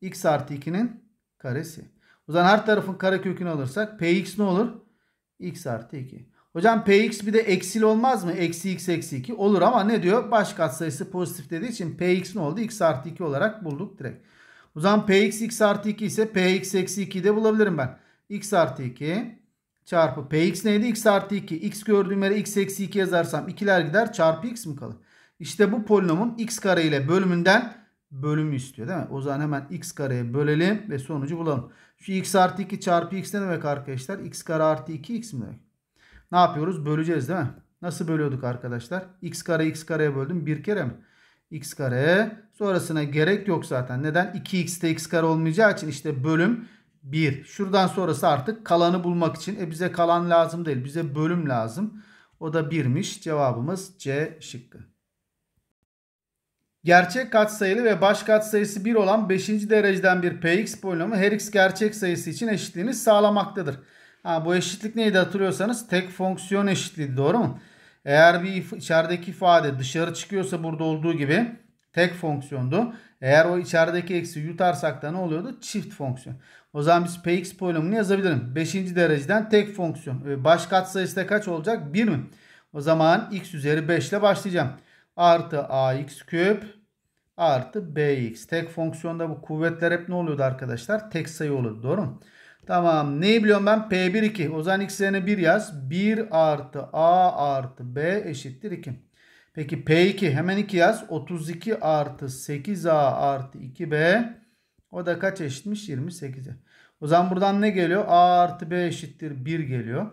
x artı 2'nin karesi. O zaman her tarafın kare kökünü alırsak px ne olur? x artı 2. Hocam px bir de eksil olmaz mı? Eksi x eksi 2 olur ama ne diyor? Baş katsayısı pozitif dediği için px ne oldu? x artı 2 olarak bulduk direkt. O zaman px x artı 2 ise px eksi 2'yi de bulabilirim ben. x artı 2 çarpı px neydi? x artı 2. x gördüğüm yere x eksi 2 yazarsam 2'ler gider çarpı x mi kalır? İşte bu polinomun x kare ile bölümünden bölümü istiyor değil mi? O zaman hemen x kareye bölelim ve sonucu bulalım. Şu x artı 2 çarpı x ne demek arkadaşlar? x kare artı 2 x mi demek? Ne yapıyoruz? Böleceğiz değil mi? Nasıl bölüyorduk arkadaşlar? x kare x kareye böldüm bir kere mi? x kare sonrasına gerek yok zaten. Neden? 2x'te x kare olmayacağı için işte bölüm 1. Şuradan sonrası artık kalanı bulmak için. E bize kalan lazım değil. Bize bölüm lazım. O da 1'miş. Cevabımız C şıkkı. Gerçek katsayılı ve baş katsayısı 1 olan 5. dereceden bir px polinomu her x gerçek sayısı için eşitliğini sağlamaktadır. Ha, bu eşitlik neydi hatırlıyorsanız tek fonksiyon eşitliği doğru mu? Eğer bir içerideki ifade dışarı çıkıyorsa burada olduğu gibi tek fonksiyondu. Eğer o içerideki eksi yutarsak da ne oluyordu? Çift fonksiyon. O zaman biz px polinomunu yazabilirim. 5. dereceden tek fonksiyon. Baş katsayısı da kaç olacak? 1 mi? O zaman x üzeri 5 ile başlayacağım. Artı ax küp artı bx. Tek fonksiyonda bu kuvvetler hep ne oluyordu arkadaşlar? Tek sayı oluyordu. Doğru mu? Tamam. Neyi biliyorum ben? P1 2. O zaman x yerine 1 yaz. 1 artı a artı b eşittir 2. Peki P2 hemen 2 yaz. 32 artı 8A artı 2B. O da kaç eşitmiş? 28'e. O zaman buradan ne geliyor? A artı B eşittir 1 geliyor.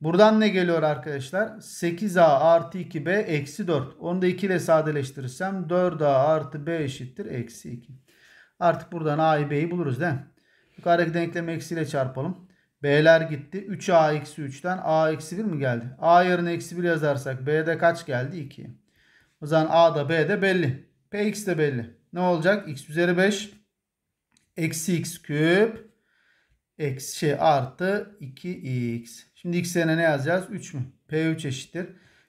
Buradan ne geliyor arkadaşlar? 8A artı 2B eksi 4. Onu da 2 ile sadeleştirirsem 4A artı B eşittir eksi 2. Artık buradan A'yı B'yi buluruz değil mi? Yukarıdaki denklemi eksiyle çarpalım. B'ler gitti. 3A eksi 3'ten A eksi 1 mi geldi? A yerine eksi 1 yazarsak B'de kaç geldi? 2. O zaman A da B de belli. Px de belli. Ne olacak? x üzeri 5 eksi x küp eksi şey artı 2x. Şimdi x yerine ne yazacağız? 3 mü? P3 eşittir.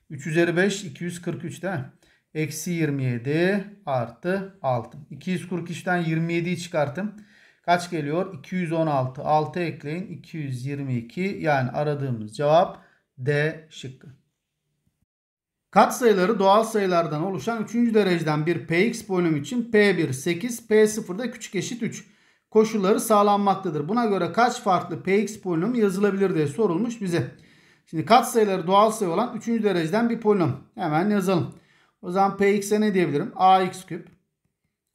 3 üzeri 5 243 değil mi? Eksi 27 artı 6. 243'ten 27'yi çıkarttım. Kaç geliyor? 216. 6 ekleyin. 222. Yani aradığımız cevap D şıkkı. Katsayıları doğal sayılardan oluşan 3. dereceden bir px polinom için p1 8, p0 da küçük eşit 3 koşulları sağlanmaktadır. Buna göre kaç farklı px polinom yazılabilir diye sorulmuş bize. Şimdi katsayıları doğal sayı olan 3. dereceden bir polinom. Hemen yazalım. O zaman px'e ne diyebilirim? ax küp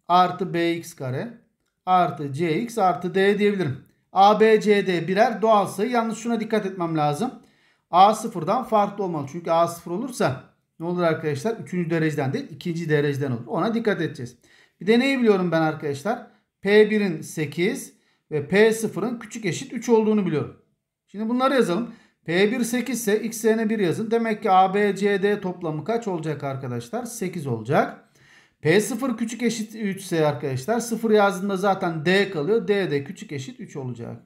artı bx kare artı cx artı d diyebilirim. a, b, c, d birer doğal sayı. Yalnız şuna dikkat etmem lazım. a sıfırdan farklı olmalı. Çünkü a sıfır olursa ne olur arkadaşlar? Üçüncü dereceden değil ikinci dereceden olur. Ona dikkat edeceğiz. Bir de neyi biliyorum ben arkadaşlar? P1'in 8 ve P0'ın küçük eşit 3 olduğunu biliyorum. Şimdi bunları yazalım. P1 8 ise x yerine 1 yazın. Demek ki A, B, C, D toplamı kaç olacak arkadaşlar? 8 olacak. P0 küçük eşit 3 ise arkadaşlar 0 yazdığında zaten D kalıyor. D de küçük eşit 3 olacak.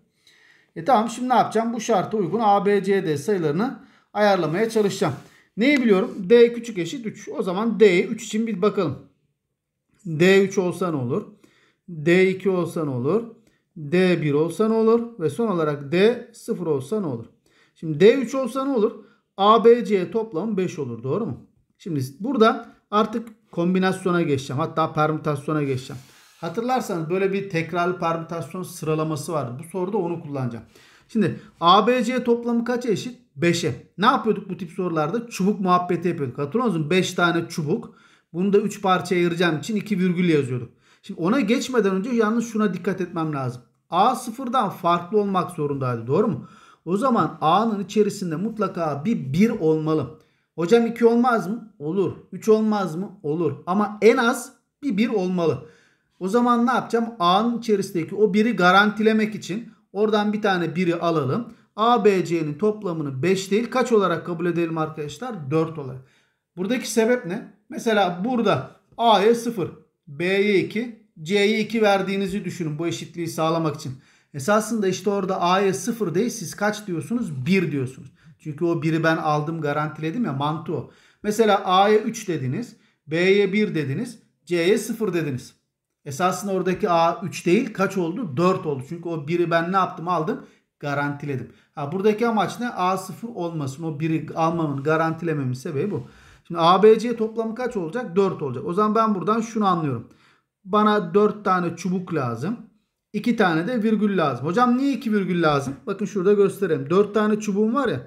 E tamam şimdi ne yapacağım? Bu şarta uygun A, B, C, D sayılarını ayarlamaya çalışacağım. Neyi biliyorum? D küçük eşit 3. O zaman D'ye 3 için bir bakalım. D3 olsa ne olur? D2 olsa ne olur? D1 olsa ne olur? Ve son olarak D0 olsa ne olur? Şimdi D3 olsa ne olur? ABC toplam 5 olur. Doğru mu? Şimdi burada artık kombinasyona geçeceğim. Hatta permütasyona geçeceğim. Hatırlarsanız böyle bir tekrarlı permütasyon sıralaması vardı. Bu soruda onu kullanacağım. Şimdi ABC toplamı kaça eşit? 5'e. Ne yapıyorduk bu tip sorularda? Çubuk muhabbeti yapıyorduk. Hatırlıyor musunuz? 5 tane çubuk. Bunu da 3 parçaya ayıracağım için 2 virgül yazıyorduk. Şimdi ona geçmeden önce yalnız şuna dikkat etmem lazım. A sıfırdan farklı olmak zorundaydı. Doğru mu? O zaman A'nın içerisinde mutlaka bir 1 olmalı. Hocam 2 olmaz mı? Olur. 3 olmaz mı? Olur. Ama en az bir 1 olmalı. O zaman ne yapacağım? A'nın içerisindeki o 1'i garantilemek için oradan bir tane 1'i alalım. A, B, C'nin toplamını 5 değil kaç olarak kabul edelim arkadaşlar? 4 olarak. Buradaki sebep ne? Mesela burada A'ya 0, B'ye 2, C'ye 2 verdiğinizi düşünün bu eşitliği sağlamak için. Esasında işte orada A'ya 0 değil siz kaç diyorsunuz? 1 diyorsunuz. Çünkü o 1'i ben aldım garantiledim ya mantığı o. Mesela A'ya 3 dediniz, B'ye 1 dediniz, C'ye 0 dediniz. Esasında oradaki A 3 değil kaç oldu? 4 oldu. Çünkü o 1'i ben ne yaptım aldım? Garantiledim. Ha, buradaki amaç ne? A 0 olmasın. O 1'i almamın garantilememin sebebi bu. Şimdi ABC toplamı kaç olacak? 4 olacak. O zaman ben buradan şunu anlıyorum. Bana 4 tane çubuk lazım. 2 tane de virgül lazım. Hocam niye 2 virgül lazım? Bakın şurada göstereyim. 4 tane çubuğum var ya.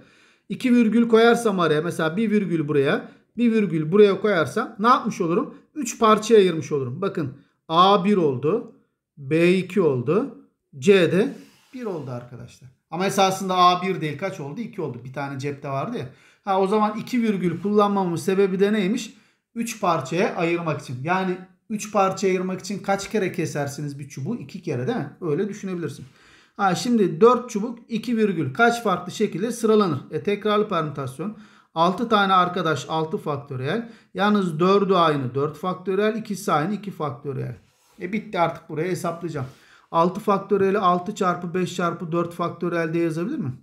2 virgül koyarsam araya mesela bir virgül buraya bir virgül buraya koyarsam ne yapmış olurum? 3 parçaya ayırmış olurum. Bakın A1 oldu. B2 oldu. C'de 1 oldu arkadaşlar. Ama esasında A1 değil kaç oldu? 2 oldu. Bir tane cepte vardı ya. Ha o zaman 2 virgül kullanmamın sebebi de neymiş? 3 parçaya ayırmak için. Yani 3 parçaya ayırmak için kaç kere kesersiniz bir çubuğu? 2 kere değil mi? Öyle düşünebilirsin. Ha şimdi 4 çubuk 2 virgül kaç farklı şekilde sıralanır? E tekrarlı permütasyon. 6 tane arkadaş 6 faktöriyel. Yalnız 4'ü aynı 4 faktöriyel. ikisi aynı 2 faktöriyel. E bitti artık buraya hesaplayacağım. 6 faktöriyeli 6 çarpı 5 çarpı 4 faktöriyel diye yazabilir mi?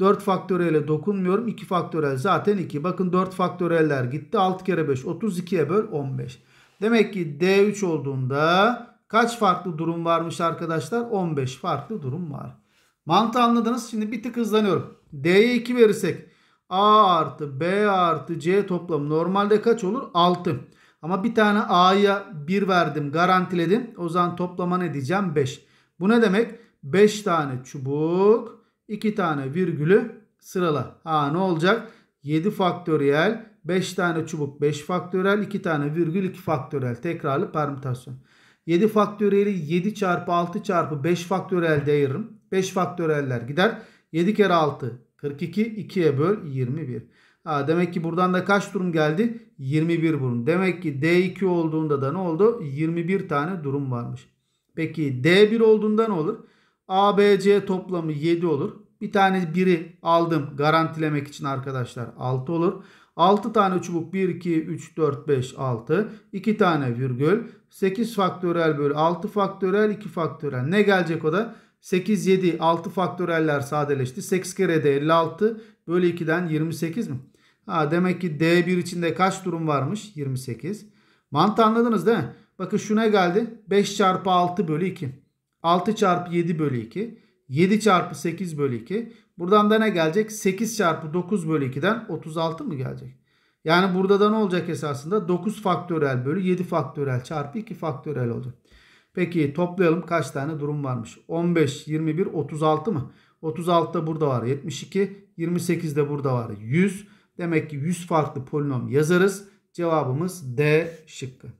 4 faktöriyele dokunmuyorum. 2 faktöriyel zaten 2. Bakın 4 faktöriyeller gitti. 6 kere 5 32'ye böl 15. Demek ki D3 olduğunda kaç farklı durum varmış arkadaşlar? 15 farklı durum var. Mantığı anladınız. Şimdi bir tık hızlanıyorum. D'ye 2 verirsek A artı B artı C toplamı normalde kaç olur? 6. Ama bir tane A'ya 1 verdim garantiledim. O zaman toplama ne diyeceğim? 5. Bu ne demek? 5 tane çubuk 2 tane virgülü sırala. Ha ne olacak? 7 faktöriyel 5 tane çubuk 5 faktöriyel 2 tane virgül 2 faktöriyel tekrarlı permütasyon. 7 faktöriyeli 7 çarpı 6 çarpı 5 faktöriyel ayırırım. 5 faktöriyeller gider. 7 kere 6 42 2'ye böl 21. Ha, demek ki buradan da kaç durum geldi? 21 durum. Demek ki D2 olduğunda da ne oldu? 21 tane durum varmış. Peki D1 olduğunda ne olur? ABC toplamı 7 olur. Bir tane biri aldım garantilemek için arkadaşlar 6 olur. 6 tane çubuk 1, 2, 3, 4, 5, 6. 2 tane virgül. 8 faktörel bölü 6 faktörel 2 faktörel. Ne gelecek o da? 8, 7, 6 faktöreller sadeleşti. 8 kere de 56 bölü 2'den 28 mi? Ha, demek ki D1 içinde kaç durum varmış? 28. Mantı anladınız değil mi? Bakın şuna geldi. 5 çarpı 6 bölü 2. 6 çarpı 7 bölü 2. 7 çarpı 8 bölü 2. Buradan da ne gelecek? 8 çarpı 9 bölü 2'den 36 mı gelecek? Yani burada da ne olacak esasında? 9 faktörel bölü 7 faktörel çarpı 2 faktörel olacak. Peki toplayalım kaç tane durum varmış? 15, 21, 36 mı? 36 da burada var 72, 28 de burada var 100. Demek ki 100 farklı polinom yazarız. Cevabımız D şıkkı.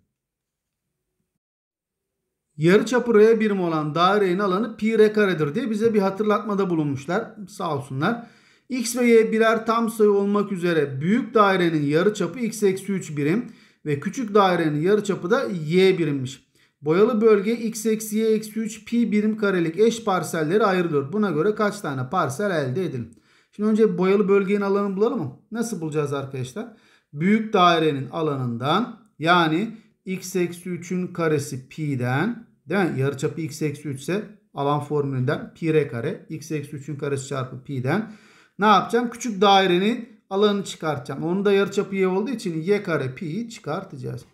Yarıçapı R birim olan dairenin alanı pi r karedir diye bize bir hatırlatmada bulunmuşlar. Sağ olsunlar. X ve Y birer tam sayı olmak üzere büyük dairenin yarıçapı x eksi 3 birim ve küçük dairenin yarıçapı da y birimmiş. Boyalı bölge x eksi y eksi 3 pi birim karelik eş parselleri ayrılıyor. Buna göre kaç tane parsel elde edilir? Şimdi önce boyalı bölgenin alanını bulalım mı? Nasıl bulacağız arkadaşlar? Büyük dairenin alanından yani x eksi 3'ün karesi pi'den değil mi? Yarıçapı x eksi 3 ise alan formülünden pi r kare x eksi 3'ün karesi çarpı pi'den ne yapacağım? Küçük dairenin alanını çıkartacağım. Onun da yarıçapı y olduğu için y kare pi'yi çıkartacağız.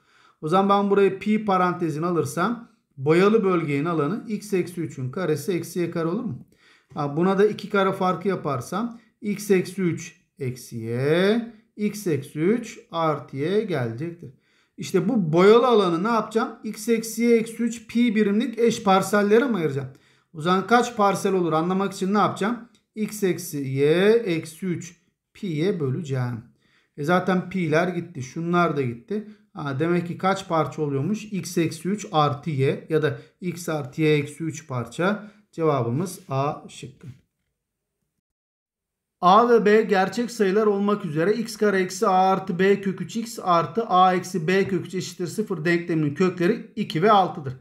O zaman ben buraya pi parantezini alırsam boyalı bölgenin alanı x eksi 3'ün karesi eksi y kare olur mu? Ha, buna da 2 kare farkı yaparsam x eksi 3 eksi y x eksi 3 artı y gelecektir. İşte bu boyalı alanı ne yapacağım? x eksi y eksi 3 pi birimlik eş parsellere mi ayıracağım? O zaman kaç parsel olur anlamak için ne yapacağım? x eksi y eksi 3 pi'ye böleceğim. E zaten pi'ler gitti. Şunlar da gitti. Ha, demek ki kaç parça oluyormuş? x eksi 3 artı y ya da x artı y eksi 3 parça. Cevabımız A şıkkı. A ve B gerçek sayılar olmak üzere x kare eksi a artı b kök 3 x artı a eksi b kök 3 eşittir 0 denkleminin kökleri 2 ve 6'dır.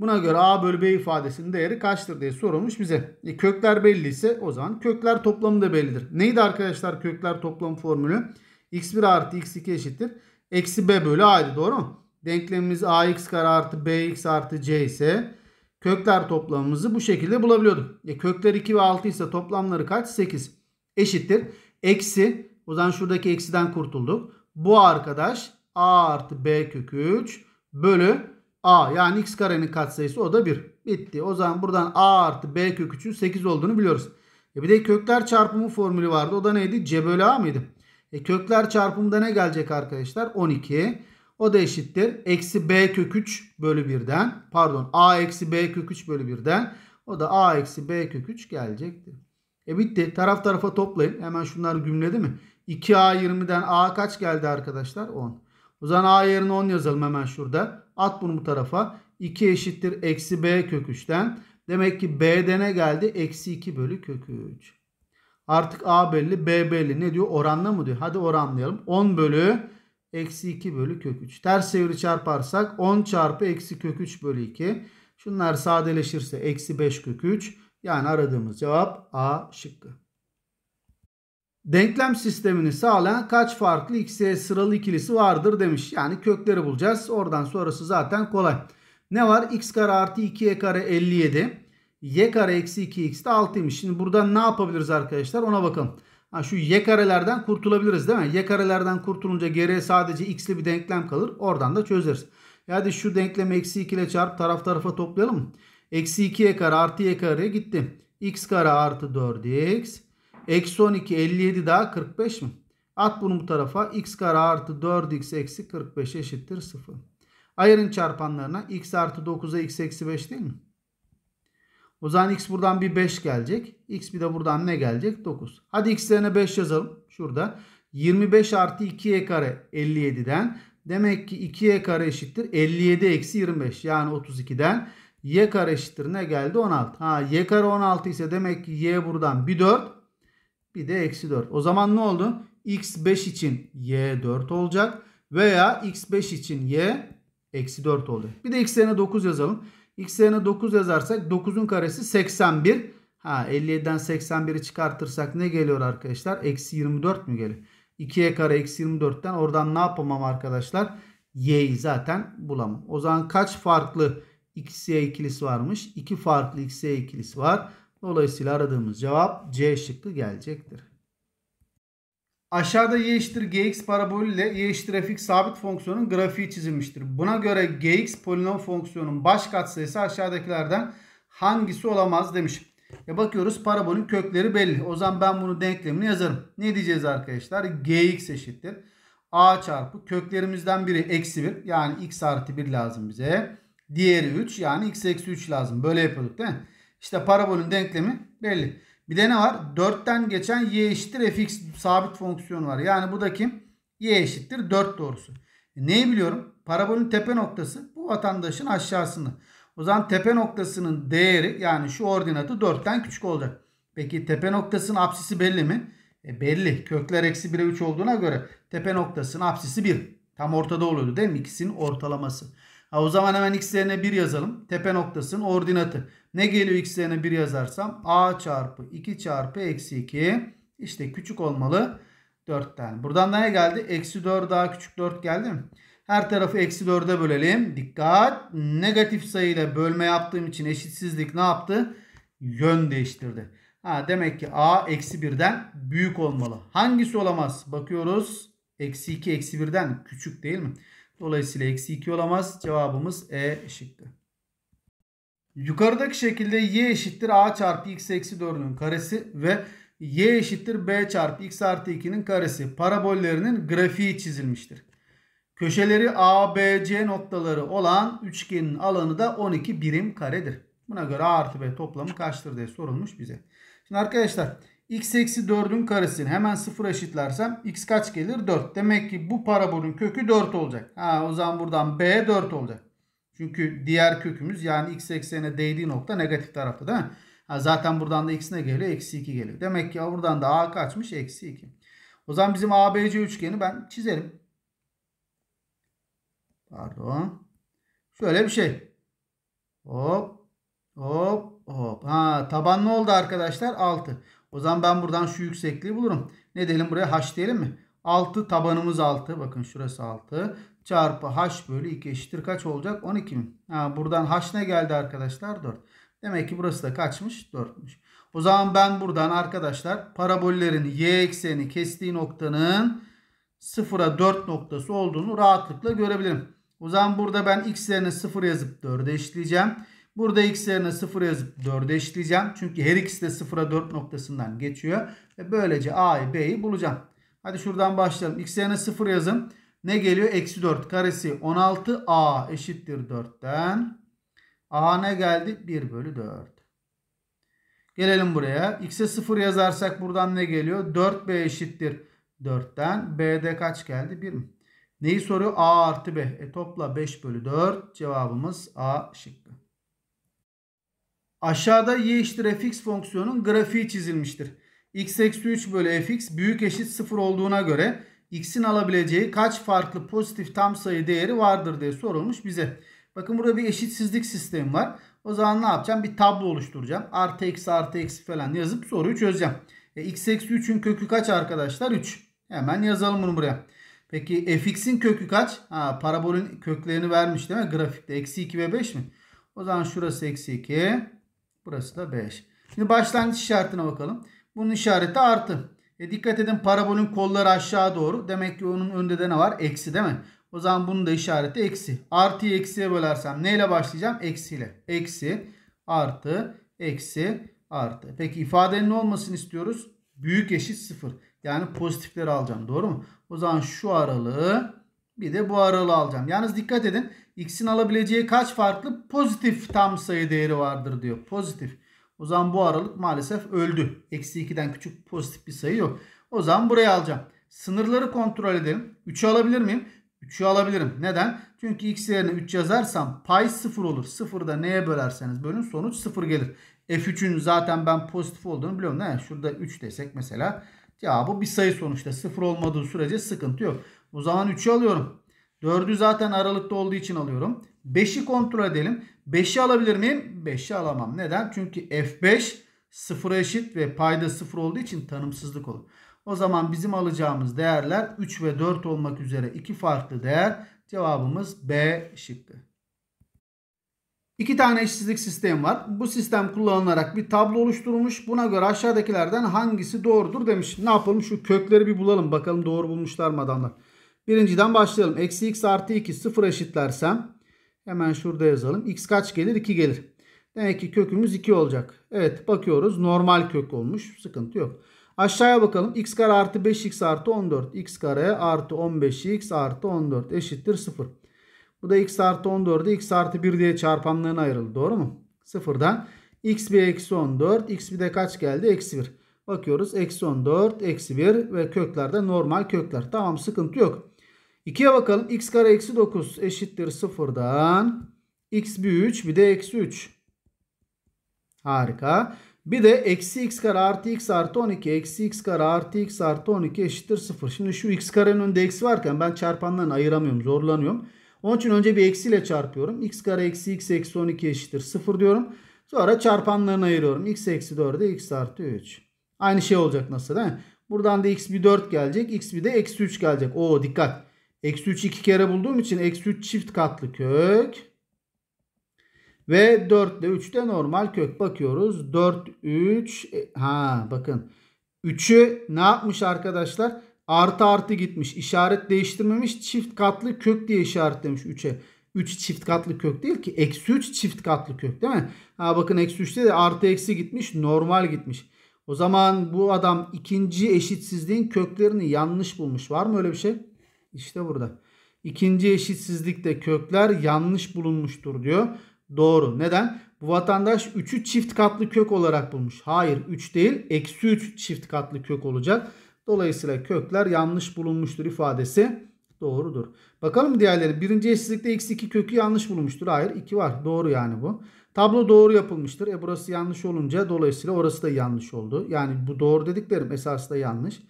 Buna göre a bölü b ifadesinin değeri kaçtır diye sorulmuş bize. E, kökler belli ise o zaman kökler toplamı da bellidir. Neydi arkadaşlar kökler toplamı formülü? x1 artı x2 eşittir. Eksi b bölü a'ydı doğru mu? Denklemimiz ax kare artı bx artı c ise kökler toplamımızı bu şekilde bulabiliyorduk. E, kökler 2 ve 6 ise toplamları kaç? 8 eşittir. Eksi o zaman şuradaki eksiden kurtulduk. Bu arkadaş a artı b kökü 3 bölü a yani x karenin katsayısı o da 1. Bitti. O zaman buradan a artı b kök 3'ün 8 olduğunu biliyoruz. E bir de kökler çarpımı formülü vardı. O da neydi? c bölü a mıydı? E kökler çarpımında ne gelecek arkadaşlar? 12. O da eşittir. Eksi b kök 3 bölü 1'den. Pardon a eksi b kök 3 bölü 1'den. O da a eksi b kök 3 gelecektir. E bitti. Taraf tarafa toplayın. Hemen şunlar gümledi mi? 2A20'den A kaç geldi arkadaşlar? 10. O zaman A yerine 10 yazalım hemen şurada. At bunu bu tarafa. 2 eşittir eksi B kök 3'ten. Demek ki B'de ne geldi? Eksi 2 bölü kök 3. Artık A belli B belli. Ne diyor? Oranla mı diyor? Hadi oranlayalım. 10 bölü eksi 2 bölü kök 3. Ters çeviri çarparsak 10 çarpı eksi kök 3 bölü 2. Şunlar sadeleşirse eksi 5 kök 3. Yani aradığımız cevap A şıkkı. Denklem sistemini sağlayan kaç farklı x'e sıralı ikilisi vardır demiş. Yani kökleri bulacağız. Oradan sonrası zaten kolay. Ne var? x kare artı 2y kare 57. y kare eksi 2x de 6'ymış. Şimdi buradan ne yapabiliriz arkadaşlar? Ona bakalım. Ha, şu y karelerden kurtulabiliriz değil mi? Y karelerden kurtulunca geriye sadece x'li bir denklem kalır. Oradan da çözeriz. Hadi şu denklemi eksi 2 ile çarp taraf tarafa toplayalım? Eksi 2y kare artı y kare gitti. x kare artı 4x. Eksi 12 57 daha 45 mi? At bunu bu tarafa. x kare artı 4x eksi 45 eşittir 0. Ayırın çarpanlarına. x artı 9'a x eksi 5 değil mi? O zaman x buradan bir 5 gelecek. x bir de buradan ne gelecek? 9. Hadi x'lerine 5 yazalım. Şurada. 25 artı 2y kare 57'den. Demek ki 2y kare eşittir 57 eksi 25 yani 32'den. Y kare eşittir ne geldi? 16. Ha y kare 16 ise demek ki y buradan bir 4 bir de eksi 4. O zaman ne oldu? x 5 için y 4 olacak. Veya x 5 için y eksi 4 oldu. Bir de x'lerine 9 yazalım. x'lerine 9 yazarsak 9'un karesi 81. Ha 57'den 81'i çıkartırsak ne geliyor arkadaşlar? Eksi 24 mü geliyor? 2'ye kare eksi 24'ten oradan ne yapamam arkadaşlar? Y'yi zaten bulamam. O zaman kaç farklı x, y ikilisi varmış? 2 farklı x, y ikilisi var. Dolayısıyla aradığımız cevap C şıkkı gelecektir. Aşağıda y eşittir gx parabolü ile y eşittir fx sabit fonksiyonun grafiği çizilmiştir. Buna göre gx polinom fonksiyonun baş katsayısı aşağıdakilerden hangisi olamaz demiş. Ya bakıyoruz parabolün kökleri belli. O zaman ben bunu denklemini yazarım. Ne diyeceğiz arkadaşlar? gx eşittir. a çarpı köklerimizden biri eksi 1. Yani x artı 1 lazım bize. Diğeri 3 yani x eksi 3 lazım. Böyle yapıyorduk değil mi? İşte parabolün denklemi belli. Bir de ne var? 4'ten geçen y eşittir fx sabit fonksiyon var. Yani bu da kim? y eşittir 4 doğrusu. E neyi biliyorum? Parabolün tepe noktası bu vatandaşın aşağısında. O zaman tepe noktasının değeri yani şu ordinatı 4'ten küçük olacak. Peki tepe noktasının apsisi belli mi? E belli. Kökler eksi 1'e 3 olduğuna göre tepe noktasının apsisi 1. Tam ortada oluyordu değil mi? İkisinin ortalaması. Ha, o zaman hemen x'lerine 1 yazalım. Tepe noktasının ordinatı. Ne geliyor x'lerine 1 yazarsam? a çarpı 2 çarpı eksi 2. İşte küçük olmalı. 4 tane. Buradan ne geldi? Eksi 4 daha küçük 4 geldi mi? Her tarafı eksi 4'e bölelim. Dikkat. Negatif sayıyla bölme yaptığım için eşitsizlik ne yaptı? Yön değiştirdi. Ha, demek ki a eksi 1'den büyük olmalı. Hangisi olamaz? Bakıyoruz. Eksi 2 eksi 1'den küçük değil mi? Dolayısıyla eksi 2 olamaz. Cevabımız E şıkkı. Yukarıdaki şekilde y eşittir a çarpı x eksi 4'ün karesi ve y eşittir b çarpı x artı 2'nin karesi parabollerinin grafiği çizilmiştir. Köşeleri A, B, C noktaları olan üçgenin alanı da 12 birim karedir. Buna göre A artı B toplamı kaçtır diye sorulmuş bize. Şimdi arkadaşlar x eksi 4'ün karesini hemen 0 eşitlersem x kaç gelir? 4. Demek ki bu parabolün kökü 4 olacak. Ha, o zaman buradan B 4 olacak. Çünkü diğer kökümüz yani x eksenine değdiği nokta negatif tarafta değil mi? Ha, zaten buradan da x ne geliyor? Eksi 2 geliyor. Demek ki buradan da a kaçmış? Eksi 2. O zaman bizim ABC üçgeni ben çizelim. Pardon. Şöyle bir şey. Hop. Hop. Hop. Ha, taban ne oldu arkadaşlar? 6. O zaman ben buradan şu yüksekliği bulurum. Ne diyelim buraya h diyelim mi? 6 tabanımız 6. Bakın şurası 6. Çarpı h bölü 2 eşittir kaç olacak? 12 mi? Ha, buradan h ne geldi arkadaşlar? 4. Demek ki burası da kaçmış? 4'müş. O zaman ben buradan arkadaşlar parabollerin y ekseni kestiği noktanın 0'a 4 noktası olduğunu rahatlıkla görebilirim. O zaman burada ben x yerine 0 yazıp 4'e eşitleyeceğim. Burada x yerine 0 yazıp 4'e eşitleyeceğim. Çünkü her ikisi de 0'a 4 noktasından geçiyor. Ve böylece a'yı b'yi bulacağım. Hadi şuradan başlayalım. x yerine 0 yazın. Ne geliyor? Eksi 4 karesi 16 a eşittir 4'ten. a ne geldi? 1 bölü 4. Gelelim buraya. x'e 0 yazarsak buradan ne geliyor? 4b eşittir 4'ten. b'de kaç geldi? 1 mi? Neyi soruyor? A artı B. E topla 5 bölü 4. Cevabımız A şıkkı. Aşağıda y eşittir fx fonksiyonun grafiği çizilmiştir. x eksi 3 bölü fx büyük eşit 0 olduğuna göre x'in alabileceği kaç farklı pozitif tam sayı değeri vardır diye sorulmuş bize. Bakın burada bir eşitsizlik sistemi var. O zaman ne yapacağım? Bir tablo oluşturacağım. Artı eksi artı eksi falan yazıp soruyu çözeceğim. E, x eksi 3'ün kökü kaç arkadaşlar? 3. Hemen yazalım bunu buraya. Peki fx'in kökü kaç? Ha, parabolün köklerini vermiş değil mi? Grafikte eksi 2 ve 5 mi? O zaman şurası eksi 2. Burası da 5. Şimdi başlangıç işaretine bakalım. Bunun işareti artı. E dikkat edin parabolün kolları aşağı doğru. Demek ki onun önünde de ne var? Eksi değil mi? O zaman bunun da işareti eksi. Artıyı eksiye bölersem neyle başlayacağım? Eksiyle. Eksi, artı, eksi, artı. Peki ifadenin ne olmasını istiyoruz? Büyük eşit sıfır. Yani pozitifleri alacağım. Doğru mu? O zaman şu aralığı bir de bu aralığı alacağım. Yalnız dikkat edin. X'in alabileceği kaç farklı pozitif tam sayı değeri vardır diyor. Pozitif. O zaman bu aralık maalesef öldü. Eksi 2'den küçük pozitif bir sayı yok. O zaman buraya alacağım. Sınırları kontrol edelim. 3'ü alabilir miyim? 3'ü alabilirim. Neden? Çünkü x yerine 3 yazarsam pay 0 olur. 0'da neye bölerseniz bölün sonuç 0 gelir. F3'ün zaten ben pozitif olduğunu biliyorum mi? Şurada 3 desek mesela cevabı bir sayı sonuçta. 0 olmadığı sürece sıkıntı yok. O zaman 3'ü alıyorum. 4'ü zaten aralıkta olduğu için alıyorum. 5'i kontrol edelim. 5'i alabilir miyim? 5'i alamam. Neden? Çünkü F5 sıfıra eşit ve payda 0 olduğu için tanımsızlık olur. O zaman bizim alacağımız değerler 3 ve 4 olmak üzere iki farklı değer. Cevabımız B şıkkı. İki tane eşsizlik sistemi var. Bu sistem kullanılarak bir tablo oluşturulmuş. Buna göre aşağıdakilerden hangisi doğrudur demiş. Ne yapalım? Şu kökleri bir bulalım. Bakalım doğru bulmuşlar mı adamlar. Birinciden başlayalım. Eksi x artı 2 sıfır eşitlersem hemen şurada yazalım. x kaç gelir? 2 gelir. Demek ki kökümüz 2 olacak. Evet bakıyoruz. Normal kök olmuş. Sıkıntı yok. Aşağıya bakalım. x kare artı 5x artı 14. x kare artı 15x artı 14 eşittir 0. Bu da x artı 14'ü x artı 1 diye çarpanlarına ayrıldı. Doğru mu? Sıfırdan x bir eksi 14. x bir de kaç geldi? Eksi 1. Bakıyoruz. Eksi 14, eksi 1 ve köklerde normal kökler. Tamam sıkıntı yok. 2'ye bakalım. x kare eksi 9 eşittir sıfırdan. x bir 3 bir de eksi 3. Harika. Bir de eksi x kare artı x artı 12 eksi x kare artı x artı 12 eşittir 0. Şimdi şu x karenin önünde eksi varken ben çarpanlarını ayıramıyorum zorlanıyorum. Onun için önce bir eksiyle çarpıyorum. x kare eksi x eksi 12 eşittir 0 diyorum. Sonra çarpanlarını ayırıyorum. x eksi 4'e x artı 3. Aynı şey olacak nasıl değil mi? Buradan da x bir 4 gelecek. x bir de eksi 3 gelecek. Oo dikkat. Eksi 3 iki kere bulduğum için eksi 3 çift katlı kök. Ve 4 ile 3 de normal kök. Bakıyoruz. 4, 3. E, ha bakın. 3'ü ne yapmış arkadaşlar? Artı artı gitmiş. İşaret değiştirmemiş. Çift katlı kök diye işaretlemiş 3'e. 3 çift katlı kök değil ki. Eksi 3 çift katlı kök değil mi? Ha bakın eksi 3'te de artı eksi gitmiş. Normal gitmiş. O zaman bu adam ikinci eşitsizliğin köklerini yanlış bulmuş. Var mı öyle bir şey? İşte burada. İkinci eşitsizlikte kökler yanlış bulunmuştur diyor. Doğru. Neden? Bu vatandaş 3'ü çift katlı kök olarak bulmuş. Hayır 3 değil eksi 3 çift katlı kök olacak. Dolayısıyla kökler yanlış bulunmuştur ifadesi doğrudur. Bakalım diğerleri. Birinci eşsizlikte x2 kökü yanlış bulunmuştur. Hayır 2 var. Doğru yani bu. Tablo doğru yapılmıştır. E burası yanlış olunca dolayısıyla orası da yanlış oldu. Yani bu doğru dediklerim esas da yanlış.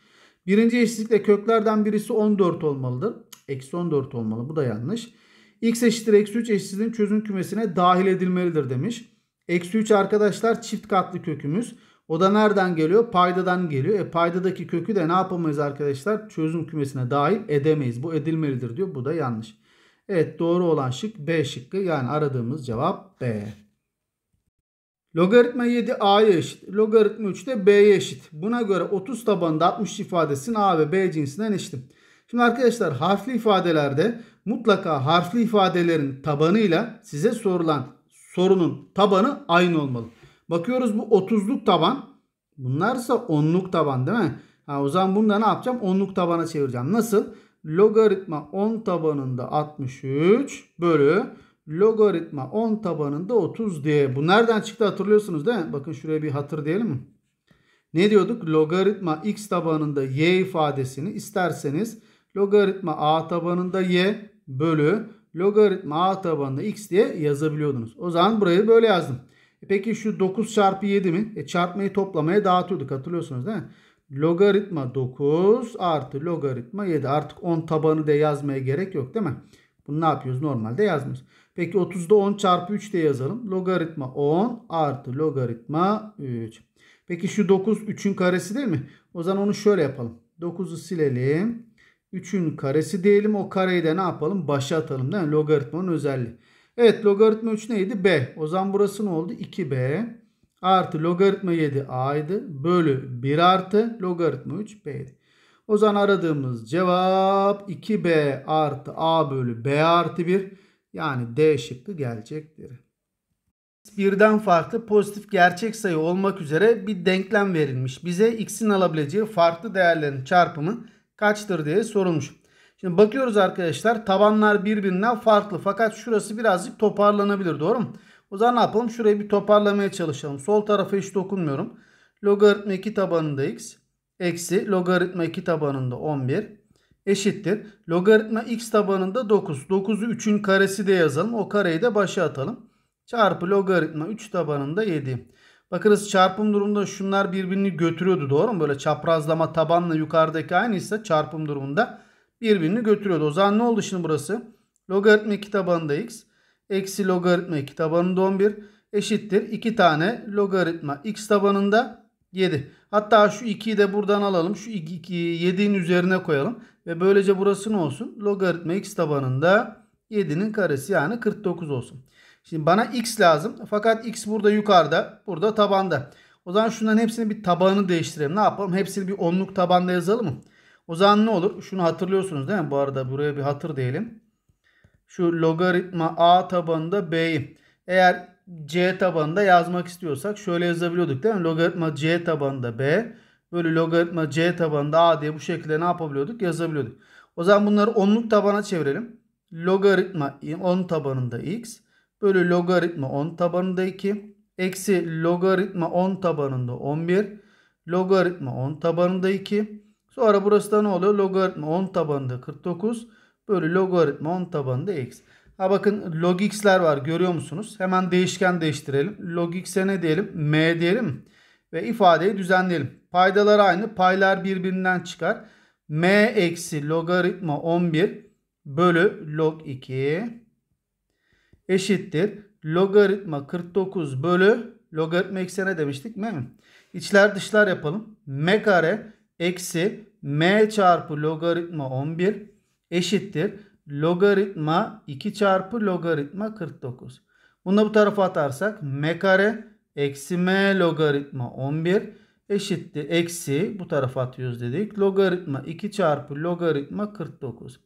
Birinci eşitlikle köklerden birisi 14 olmalıdır. Eksi 14 olmalı. Bu da yanlış. X eşittir eksi 3 eşitsizliğin çözüm kümesine dahil edilmelidir demiş. Eksi 3 arkadaşlar çift katlı kökümüz. O da nereden geliyor? Paydadan geliyor. E paydadaki kökü de ne yapamayız arkadaşlar? Çözüm kümesine dahil edemeyiz. Bu edilmelidir diyor. Bu da yanlış. Evet doğru olan şık B şıkkı. Yani aradığımız cevap B. Logaritma 7 A'ya eşit. Logaritma 3 de B'ye eşit. Buna göre 30 tabanında 60 ifadesinin A ve B cinsinden eşitim. Şimdi arkadaşlar harfli ifadelerde mutlaka harfli ifadelerin tabanıyla size sorulan sorunun tabanı aynı olmalı. Bakıyoruz bu 30'luk taban. Bunlarsa 10'luk taban değil mi? Ha, o zaman bunu ne yapacağım? 10'luk tabana çevireceğim. Nasıl? Logaritma 10 tabanında 63 bölü logaritma 10 tabanında 30 diye. Bu nereden çıktı hatırlıyorsunuz değil mi? Bakın şuraya bir hatır diyelim mi? Ne diyorduk? Logaritma x tabanında y ifadesini isterseniz logaritma a tabanında y bölü logaritma a tabanında x diye yazabiliyordunuz. O zaman burayı böyle yazdım. E peki şu 9 çarpı 7 mi? E çarpmayı toplamaya dağıtıyorduk hatırlıyorsunuz değil mi? Logaritma 9 artı logaritma 7. Artık 10 tabanı da yazmaya gerek yok değil mi? Bunu ne yapıyoruz? Normalde yazmıyoruz. Peki 30'da 10 çarpı 3 de yazalım. Logaritma 10 artı logaritma 3. Peki şu 9 3'ün karesi değil mi? O zaman onu şöyle yapalım. 9'u silelim. 3'ün karesi diyelim. O kareyi de ne yapalım? Başa atalım değil mi? Logaritmanın özelliği. Evet logaritma 3 neydi? B. O zaman burası ne oldu? 2B artı logaritma 7 A'ydı. Bölü 1 artı logaritma 3 B'ydi. O zaman aradığımız cevap 2b artı a bölü b artı 1 yani D şıkkı gelecektir. Birden farklı pozitif gerçek sayı olmak üzere bir denklem verilmiş. Bize x'in alabileceği farklı değerlerin çarpımı kaçtır diye sorulmuş. Şimdi bakıyoruz arkadaşlar tabanlar birbirinden farklı fakat şurası birazcık toparlanabilir doğru mu? O zaman ne yapalım? Şurayı bir toparlamaya çalışalım. Sol tarafa hiç dokunmuyorum. Logaritma 2 tabanında x eksi logaritma 2 tabanında 11 eşittir. Logaritma x tabanında 9. 9'u 3'ün karesi de yazalım. O kareyi de başa atalım. Çarpı logaritma 3 tabanında 7. Bakınız çarpım durumunda şunlar birbirini götürüyordu doğru mu? Böyle çaprazlama tabanla yukarıdaki aynıysa çarpım durumunda birbirini götürüyordu. O zaman ne oldu şimdi burası? Logaritma 2 tabanında x eksi logaritma 2 tabanında 11 eşittir. 2 tane logaritma x tabanında 7. Hatta şu 2'yi de buradan alalım. Şu 2'yi 7'nin üzerine koyalım. Ve böylece burası ne olsun? Logaritma x tabanında 7'nin karesi yani 49 olsun. Şimdi bana x lazım. Fakat x burada yukarıda. Burada tabanda. O zaman şunların hepsini bir tabanını değiştirelim. Ne yapalım? Hepsini bir onluk tabanda yazalım mı? O zaman ne olur? Şunu hatırlıyorsunuz değil mi? Bu arada buraya bir hatır diyelim. Şu logaritma a tabanında b'yi. Eğer c tabanında yazmak istiyorsak şöyle yazabiliyorduk değil mi? Logaritma c tabanında b bölü logaritma c tabanında a diye bu şekilde ne yapabiliyorduk? Yazabiliyorduk. O zaman bunları onluk tabana çevirelim. Logaritma 10 tabanında x bölü logaritma 10 tabanında 2 eksi logaritma 10 tabanında 11 logaritma 10 tabanında 2 sonra burası da ne oluyor? Logaritma 10 tabanında 49 bölü logaritma 10 tabanında x. Ha bakın log x'ler var görüyor musunuz? Hemen değişken değiştirelim. Log x'e ne diyelim? m diyelim. Ve ifadeyi düzenleyelim. Paydalar aynı. Paylar birbirinden çıkar. m eksi logaritma 11 bölü log 2 eşittir. Logaritma 49 bölü logaritma eksi ne demiştik? Mi? İçler dışlar yapalım. m kare eksi m çarpı logaritma 11 eşittir. Logaritma 2 çarpı logaritma 49. Bunu bu tarafa atarsak m kare eksi m logaritma 11 eşittir. Eksi bu tarafa atıyoruz dedik. Logaritma 2 çarpı logaritma 49.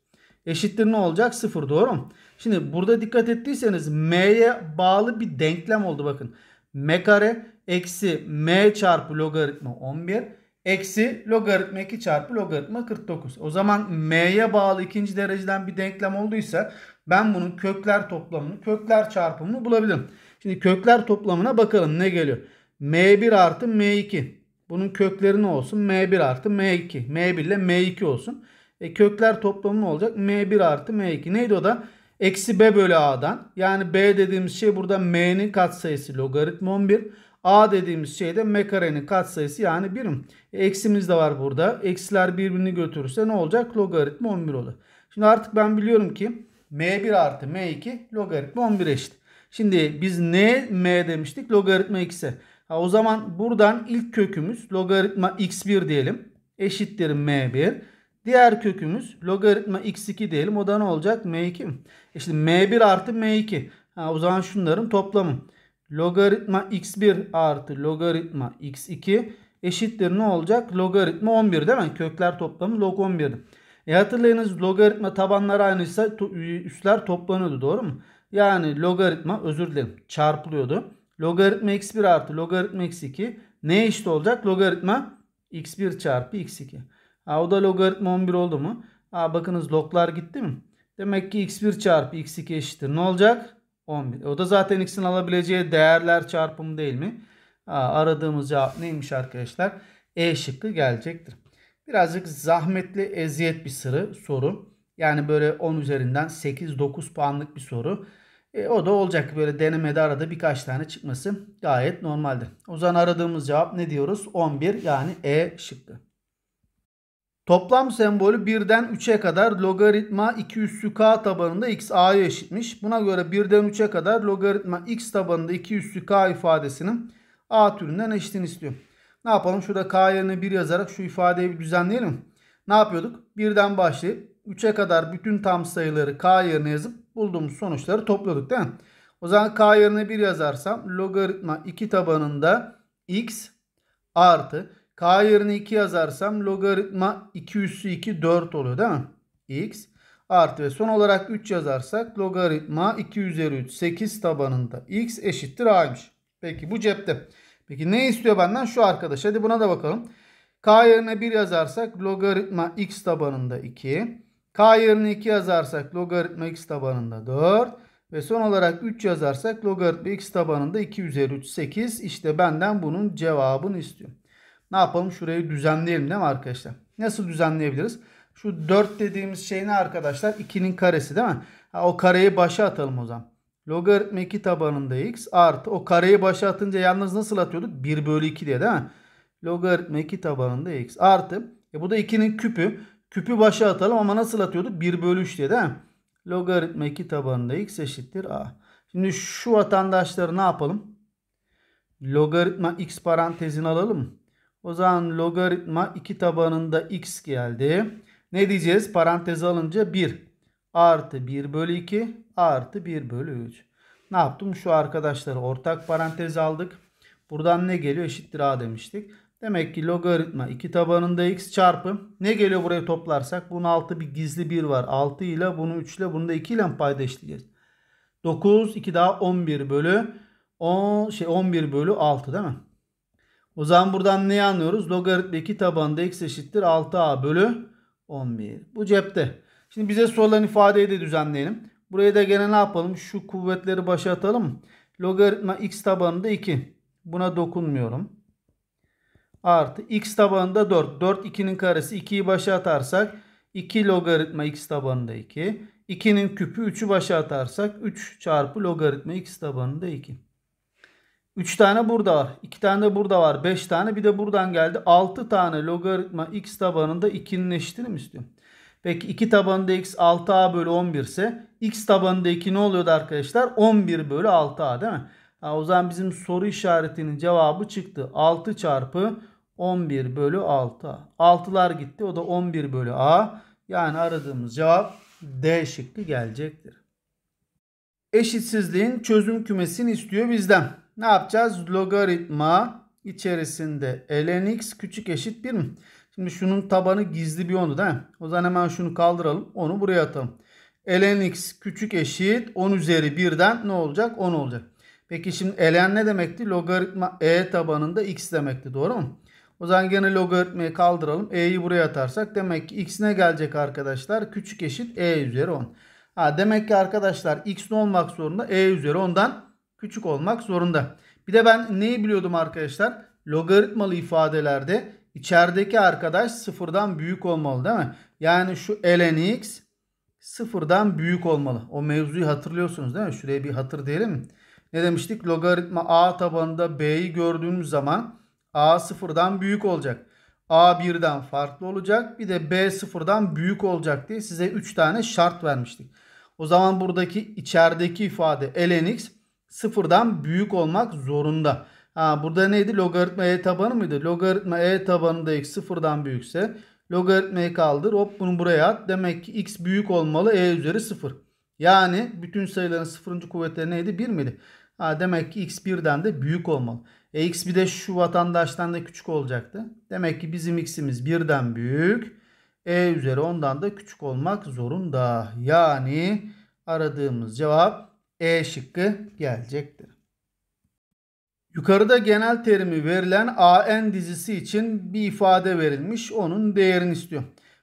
Eşittir ne olacak? 0 doğru mu? Şimdi burada dikkat ettiyseniz m'ye bağlı bir denklem oldu bakın. m kare eksi m çarpı logaritma 11 eksi logaritma 2 çarpı logaritma 49. O zaman m'ye bağlı ikinci dereceden bir denklem olduysa ben bunun kökler toplamını, kökler çarpımını bulabilirim. Şimdi kökler toplamına bakalım ne geliyor. m1 artı m2. Bunun kökleri ne olsun? m1 artı m2. m1 ile m2 olsun. E, kökler toplamı ne olacak? m1 artı m2. Neydi o da? Eksi b bölü a'dan. Yani b dediğimiz şey burada m'nin katsayısı logaritma 11. A dediğimiz şey de m karenin katsayısı yani birim. E, eksimiz de var burada. Eksiler birbirini götürürse ne olacak? Logaritma 11 olur. Şimdi artık ben biliyorum ki m1 artı m2 logaritma 11 eşit. Şimdi biz ne m demiştik? Logaritma x'e. Ha, o zaman buradan ilk kökümüz logaritma x1 diyelim. Eşittir m1. Diğer kökümüz logaritma x2 diyelim. O da ne olacak? m2 mi? E şimdi m1 artı m2. Ha, o zaman şunların toplamı. Logaritma x1 artı logaritma x2 eşittir ne olacak? Logaritma 11 değil mi? Kökler toplamı log 11'di. E hatırlayınız logaritma tabanlar aynıysa üstler toplanıyordu doğru mu? Yani logaritma özür dilerim çarpılıyordu. Logaritma x1 artı logaritma x2 ne eşit olacak? Logaritma x1 çarpı x2. Ha, o da logaritma 11 oldu mu? Ha, bakınız loglar gitti mi? Demek ki x1 çarpı x2 eşittir. Ne olacak? 11. O da zaten x'in alabileceği değerler çarpımı değil mi? Aradığımız cevap neymiş arkadaşlar? E şıkkı gelecektir. Birazcık zahmetli eziyet bir sırı soru. Yani böyle 10 üzerinden 8-9 puanlık bir soru. E, o da olacak böyle denemede arada birkaç tane çıkması gayet normaldir. O zaman aradığımız cevap ne diyoruz? 11 yani E şıkkı. Toplam sembolü 1'den 3'e kadar logaritma 2 üssü k tabanında x a'ya eşitmiş. Buna göre 1'den 3'e kadar logaritma x tabanında 2 üssü k ifadesinin a türünden eşitini istiyor. Ne yapalım? Şurada k yerine 1 yazarak şu ifadeyi bir düzenleyelim. Ne yapıyorduk? 1'den başlayıp 3'e kadar bütün tam sayıları k yerine yazıp bulduğumuz sonuçları topluyorduk değil mi? O zaman k yerine 1 yazarsam logaritma 2 tabanında x artı K yerine 2 yazarsam logaritma 2 üssü 2 4 oluyor değil mi? X artı ve son olarak 3 yazarsak logaritma 2 üzeri 3 8 tabanında x eşittir a'ymış. Peki bu cepte. Peki ne istiyor benden? Şu arkadaş. Hadi buna da bakalım. K yerine 1 yazarsak logaritma x tabanında 2. K yerine 2 yazarsak logaritma x tabanında 4. Ve son olarak 3 yazarsak logaritma x tabanında 2 üzeri 3 8. İşte benden bunun cevabını istiyor. Ne yapalım? Şurayı düzenleyelim değil mi arkadaşlar? Nasıl düzenleyebiliriz? Şu 4 dediğimiz şey ne arkadaşlar? 2'nin karesi değil mi? Ha, o kareyi başa atalım o zaman. Logaritma 2 tabanında x artı o kareyi başa atınca yalnız nasıl atıyorduk? 1 bölü 2 diye değil mi? Logaritma 2 tabanında x artı. E bu da 2'nin küpü. Küpü başa atalım ama nasıl atıyorduk? 1 bölü 3 diye değil mi? Logaritma 2 tabanında x eşittir a. Şimdi şu vatandaşları ne yapalım? Logaritma x parantezini alalım. O zaman logaritma 2 tabanında x geldi. Ne diyeceğiz? Parantez alınca 1 artı 1 bölü 2 artı 1 bölü 3. Ne yaptım? Şu arkadaşları ortak parantez aldık. Buradan ne geliyor? Eşittir a demiştik. Demek ki logaritma 2 tabanında x çarpı ne geliyor buraya toplarsak? Bunun altı bir gizli 1 var. 6 ile bunu 3 ile bunu da 2 ile payda eşleyeceğiz. 9 2 daha 11 bölü 10 şey 11 bölü 6 değil mi? O zaman buradan neyi anlıyoruz? Logaritma 2 tabanında x eşittir 6a bölü 11. Bu cepte. Şimdi bize sorulan ifadeyi de düzenleyelim. Buraya da gene ne yapalım? Şu kuvvetleri başa atalım. Logaritma x tabanında 2. Buna dokunmuyorum. Artı x tabanında 4. 4 2'nin karesi. 2'yi başa atarsak 2 logaritma x tabanında 2. 2'nin küpü 3'ü başa atarsak 3 çarpı logaritma x tabanında 2. 3 tane burada var. 2 tane de burada var. 5 tane bir de buradan geldi. 6 tane logaritma x tabanında 2'nin eşitini mi istiyorum? Peki 2 tabanında x 6a bölü 11 ise x tabanında 2 ne oluyordu arkadaşlar? 11 bölü 6a değil mi? Ha, o zaman bizim soru işaretinin cevabı çıktı. 6 çarpı 11 bölü 6a. 6'lar gitti. O da 11 bölü a. Yani aradığımız cevap D şıkkı gelecektir. Eşitsizliğin çözüm kümesini istiyor bizden. Ne yapacağız? Logaritma içerisinde ln x küçük eşit 1 mi? Şimdi şunun tabanı gizli bir onu değil mi? O zaman hemen şunu kaldıralım. Onu buraya atalım. ln x küçük eşit 10 üzeri 1'den ne olacak? 10 olacak. Peki şimdi ln ne demekti? Logaritma e tabanında x demekti. Doğru mu? O zaman gene logaritmayı kaldıralım. E'yi buraya atarsak demek ki x ne gelecek arkadaşlar? Küçük eşit e üzeri 10. Ha, demek ki arkadaşlar x ne olmak zorunda? e üzeri 10'dan küçük olmak zorunda. Bir de ben neyi biliyordum arkadaşlar? Logaritmalı ifadelerde içerideki arkadaş sıfırdan büyük olmalı değil mi? Yani şu ln x sıfırdan büyük olmalı. O mevzuyu hatırlıyorsunuz değil mi? Şuraya bir hatır diyelim? Ne demiştik? Logaritma a tabanında b'yi gördüğümüz zaman a sıfırdan büyük olacak. a birden farklı olacak. Bir de b sıfırdan büyük olacak diye size 3 tane şart vermiştik. O zaman buradaki içerideki ifade ln x sıfırdan büyük olmak zorunda. Ha, burada neydi? Logaritma e tabanı mıydı? Logaritma e tabanında x sıfırdan büyükse logaritmayı kaldır. Hop bunu buraya at. Demek ki x büyük olmalı e üzeri sıfır. Yani bütün sayıların sıfırıncı kuvvetleri neydi? 1 miydi? Ha, demek ki x birden de büyük olmalı. E, x bir de şu vatandaştan da küçük olacaktı. Demek ki bizim x'imiz birden büyük. E üzeri ondan da küçük olmak zorunda. Yani aradığımız cevap E şıkkı gelecektir. Yukarıda genel terimi verilen AN dizisi için bir ifade verilmiş. Onun değerini istiyor.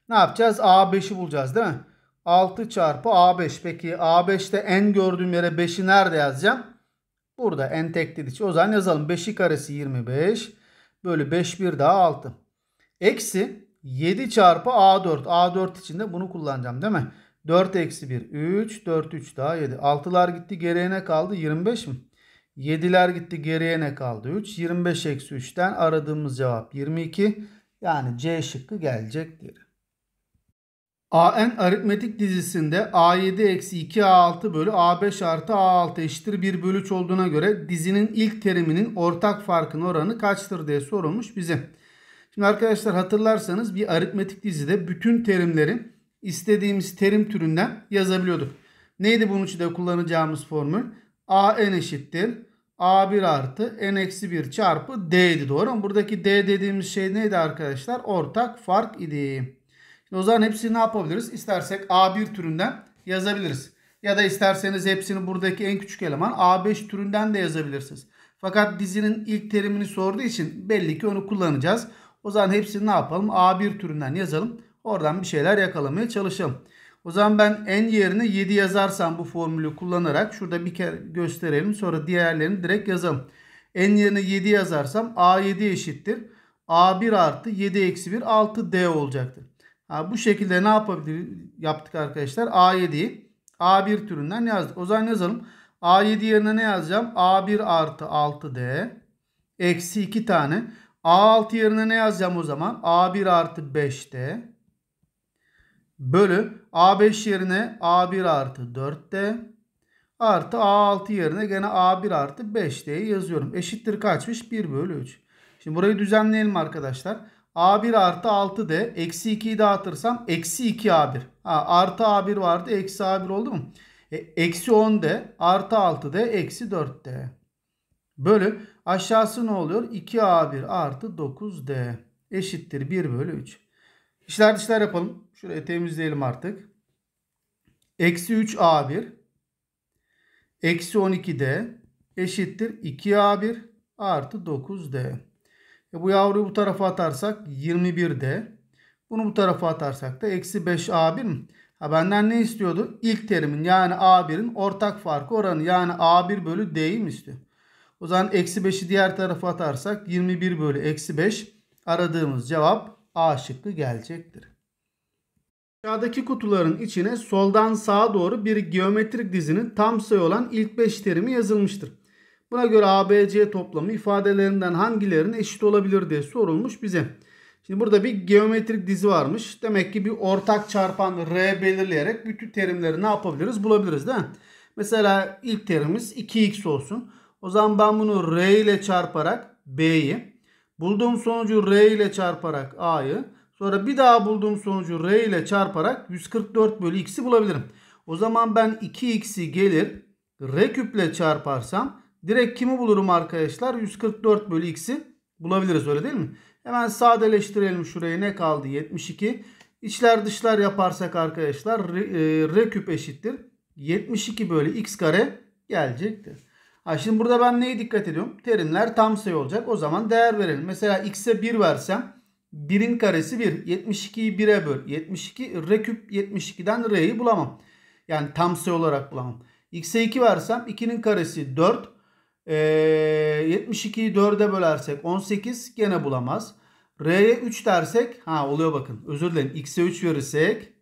Ne yapacağız? A5'i bulacağız değil mi? 6 çarpı A5. Peki A5'te n gördüğüm yere 5'i nerede yazacağım? Burada n tek dediği O zaman yazalım. 5'i karesi 25 bölü 5 bir daha 6. Eksi 7 çarpı A4. A4 için de bunu kullanacağım değil mi? 4 eksi 1 3 4 3 daha 7. 6'lar gitti geriye ne kaldı? 25 mi? 7'ler gitti geriye ne kaldı? 3. 25 eksi 3'ten aradığımız cevap 22. Yani C şıkkı gelecektir. AN aritmetik dizisinde A7 eksi 2A6 bölü A5 artı A6 eşittir 1 bölü 3 olduğuna göre dizinin ilk teriminin ortak farkın oranı kaçtır diye sorulmuş bize. Şimdi arkadaşlar hatırlarsanız bir aritmetik dizide bütün terimleri istediğimiz terim türünden yazabiliyorduk. Neydi bunun için de kullanacağımız formül? AN eşittir A1 artı n-1 çarpı D'ydi doğru mu? Buradaki D dediğimiz şey neydi arkadaşlar? Ortak fark idi. O zaman hepsini ne yapabiliriz? İstersek A1 türünden yazabiliriz. Ya da isterseniz hepsini buradaki en küçük eleman A5 türünden de yazabilirsiniz. Fakat dizinin ilk terimini sorduğu için belli ki onu kullanacağız. O zaman hepsini ne yapalım? A1 türünden yazalım. Oradan bir şeyler yakalamaya çalışalım. O zaman ben n yerine 7 yazarsam bu formülü kullanarak şurada bir kere gösterelim. Sonra diğerlerini direkt yazalım. n yerine 7 yazarsam a7 eşittir. a1 artı 7 eksi 1 6d olacaktır. Ha, bu şekilde ne yapabilir yaptık arkadaşlar? a7'yi a1 türünden yazdık. O zaman yazalım. a7 yerine ne yazacağım? a1 artı 6d eksi 2 tane. a6 yerine ne yazacağım o zaman? a1 artı 5d bölü A5 yerine A1 artı 4D artı A6 yerine gene A1 artı 5D'yi yazıyorum. Eşittir kaçmış? 1 bölü 3. Şimdi burayı düzenleyelim arkadaşlar. A1 artı 6D eksi 2'yi dağıtırsam eksi 2 A1. Ha, artı A1 vardı eksi A1 oldu mu? E, eksi 10D artı 6D eksi 4D. Bölü aşağısı ne oluyor? 2A1 artı 9D eşittir 1 bölü 3. İşler dışlar yapalım. Şurayı temizleyelim artık. Eksi 3A1 eksi 12D eşittir 2A1 artı 9D. E bu yavruyu bu tarafa atarsak 21D. Bunu bu tarafa atarsak da eksi 5A1 mi? Ha benden ne istiyordu? İlk terimin yani A1'in ortak farkı oranı yani A1 bölü D'yi mi istiyor? O zaman eksi 5'i diğer tarafa atarsak 21 bölü eksi 5 aradığımız cevap A şıkkı gelecektir. Aşağıdaki kutuların içine soldan sağa doğru bir geometrik dizinin tam sayı olan ilk 5 terimi yazılmıştır. Buna göre ABC toplamı ifadelerinden hangilerine eşit olabilir diye sorulmuş bize. Şimdi burada bir geometrik dizi varmış. Demek ki bir ortak çarpan R belirleyerek bütün terimleri ne yapabiliriz bulabiliriz değil mi? Mesela ilk terimiz 2x olsun. O zaman ben bunu R ile çarparak B'yi, bulduğum sonucu R ile çarparak A'yı, Sonra bir daha bulduğum sonucu R ile çarparak 144 bölü x'i bulabilirim. O zaman ben 2x'i gelir R küple çarparsam direkt kimi bulurum arkadaşlar? 144 bölü x'i bulabiliriz öyle değil mi? Hemen sadeleştirelim şurayı ne kaldı? 72. İçler dışlar yaparsak arkadaşlar R, e, R küp eşittir. 72 bölü x kare gelecektir. Ha şimdi burada ben neye dikkat ediyorum? Terimler tam sayı olacak. O zaman değer verelim. Mesela x'e 1 versem 1'in karesi 1. 72'yi 1'e böl. 72 r küp 72'den r'yi bulamam. Yani tam sayı olarak bulamam. x'e 2 versem 2'nin karesi 4. Ee, 72'yi 4'e bölersek 18 gene bulamaz. R'ye 3 dersek ha oluyor bakın. Özür dilerim. X'e 3 verirsek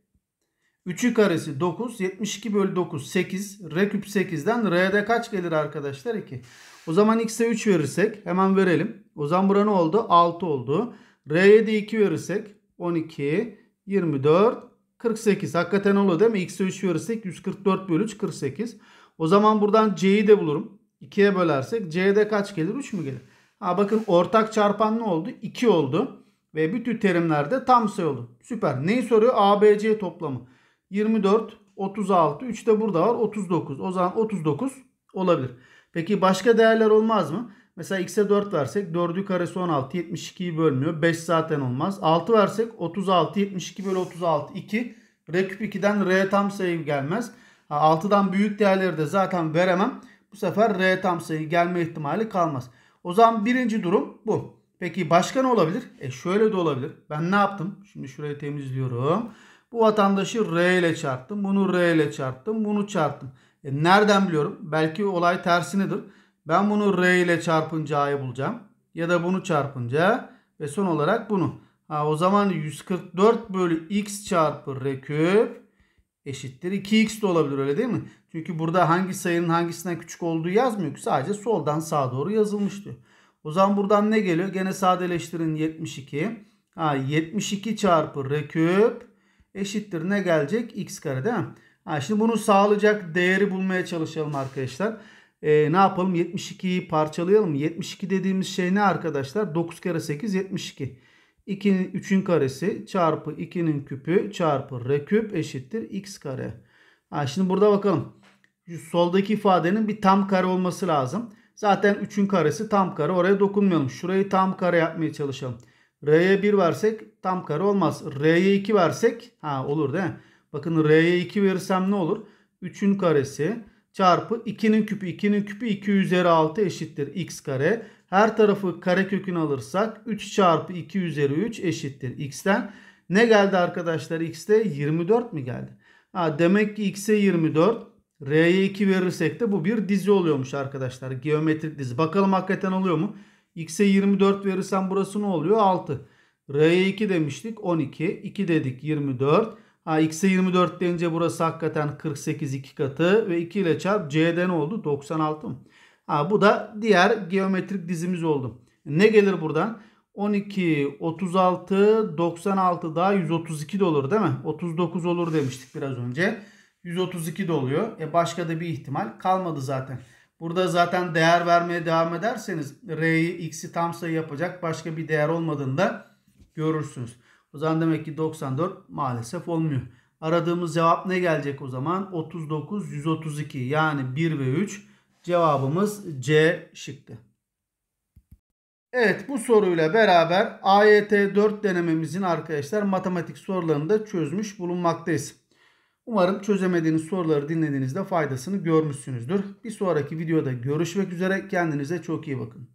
3'ü karesi 9. 72 bölü 9 8. R küp 8'den R'de kaç gelir arkadaşlar? 2. O zaman X'e 3 verirsek hemen verelim. O zaman bura ne oldu? 6 oldu. R'ye de 2 verirsek 12, 24, 48. Hakikaten oluyor değil mi? X'e 3 verirsek 144 bölü 3 48. O zaman buradan C'yi de bulurum. 2'ye bölersek C'de kaç gelir? 3 mü gelir? Ha bakın ortak çarpan ne oldu? 2 oldu. Ve bütün terimlerde tam sayı oldu. Süper. Neyi soruyor? ABC toplamı. 24, 36. 3 de burada var. 39. O zaman 39 olabilir. Peki başka değerler olmaz mı? Mesela x'e 4 versek 4'ü karesi 16 72'yi bölmüyor. 5 zaten olmaz. 6 versek 36 72 bölü 36 2. R küp 2'den R tam sayı gelmez. 6'dan büyük değerleri de zaten veremem. Bu sefer R tam sayı gelme ihtimali kalmaz. O zaman birinci durum bu. Peki başka ne olabilir? E şöyle de olabilir. Ben ne yaptım? Şimdi şurayı temizliyorum. Bu vatandaşı R ile çarptım. Bunu R ile çarptım. Bunu çarptım. E nereden biliyorum? Belki olay tersinedir. Ben bunu R ile çarpınca A'yı bulacağım. Ya da bunu çarpınca ve son olarak bunu. Ha, o zaman 144 bölü x çarpı R küp eşittir 2x de olabilir öyle değil mi? Çünkü burada hangi sayının hangisinden küçük olduğu yazmıyor ki sadece soldan sağa doğru yazılmış diyor. O zaman buradan ne geliyor? Gene sadeleştirin 72. Ha, 72 çarpı R küp eşittir ne gelecek? X kare değil mi? Ha, şimdi bunu sağlayacak değeri bulmaya çalışalım arkadaşlar e, ne yapalım? 72'yi parçalayalım. 72 dediğimiz şey ne arkadaşlar? 9 kere 8 72. 2'nin 3'ün karesi çarpı 2'nin küpü çarpı r küp eşittir x kare. Ha, şimdi burada bakalım. Soldaki ifadenin bir tam kare olması lazım. Zaten 3'ün karesi tam kare. Oraya dokunmayalım. Şurayı tam kare yapmaya çalışalım. R'ye 1 versek tam kare olmaz. R'ye 2 versek ha olur değil mi? Bakın R'ye 2 verirsem ne olur? 3'ün karesi çarpı 2'nin küpü 2'nin küpü 2 üzeri 6 eşittir x kare. Her tarafı kare kökünü alırsak 3 çarpı 2 üzeri 3 eşittir x'ten. Ne geldi arkadaşlar x'te? 24 mi geldi? Ha, demek ki x'e 24. R'ye 2 verirsek de bu bir dizi oluyormuş arkadaşlar. Geometrik dizi. Bakalım hakikaten oluyor mu? X'e 24 verirsem burası ne oluyor? 6. R'ye 2 demiştik. 12. 2 dedik 24. Ha, X'e 24 deyince burası hakikaten 48 iki katı. Ve 2 ile çarp C'de ne oldu? 96 mı? Ha, bu da diğer geometrik dizimiz oldu. Ne gelir buradan? 12, 36, 96 daha 132 de olur değil mi? 39 olur demiştik biraz önce. 132 de oluyor. E başka da bir ihtimal kalmadı zaten. Burada zaten değer vermeye devam ederseniz R'yi X'i tam sayı yapacak başka bir değer olmadığında görürsünüz. O zaman demek ki 94 maalesef olmuyor. Aradığımız cevap ne gelecek o zaman? 39, 132 yani 1 ve 3 cevabımız C şıktı. Evet bu soruyla beraber AYT 4 denememizin arkadaşlar matematik sorularını da çözmüş bulunmaktayız. Umarım çözemediğiniz soruları dinlediğinizde faydasını görmüşsünüzdür. Bir sonraki videoda görüşmek üzere. Kendinize çok iyi bakın.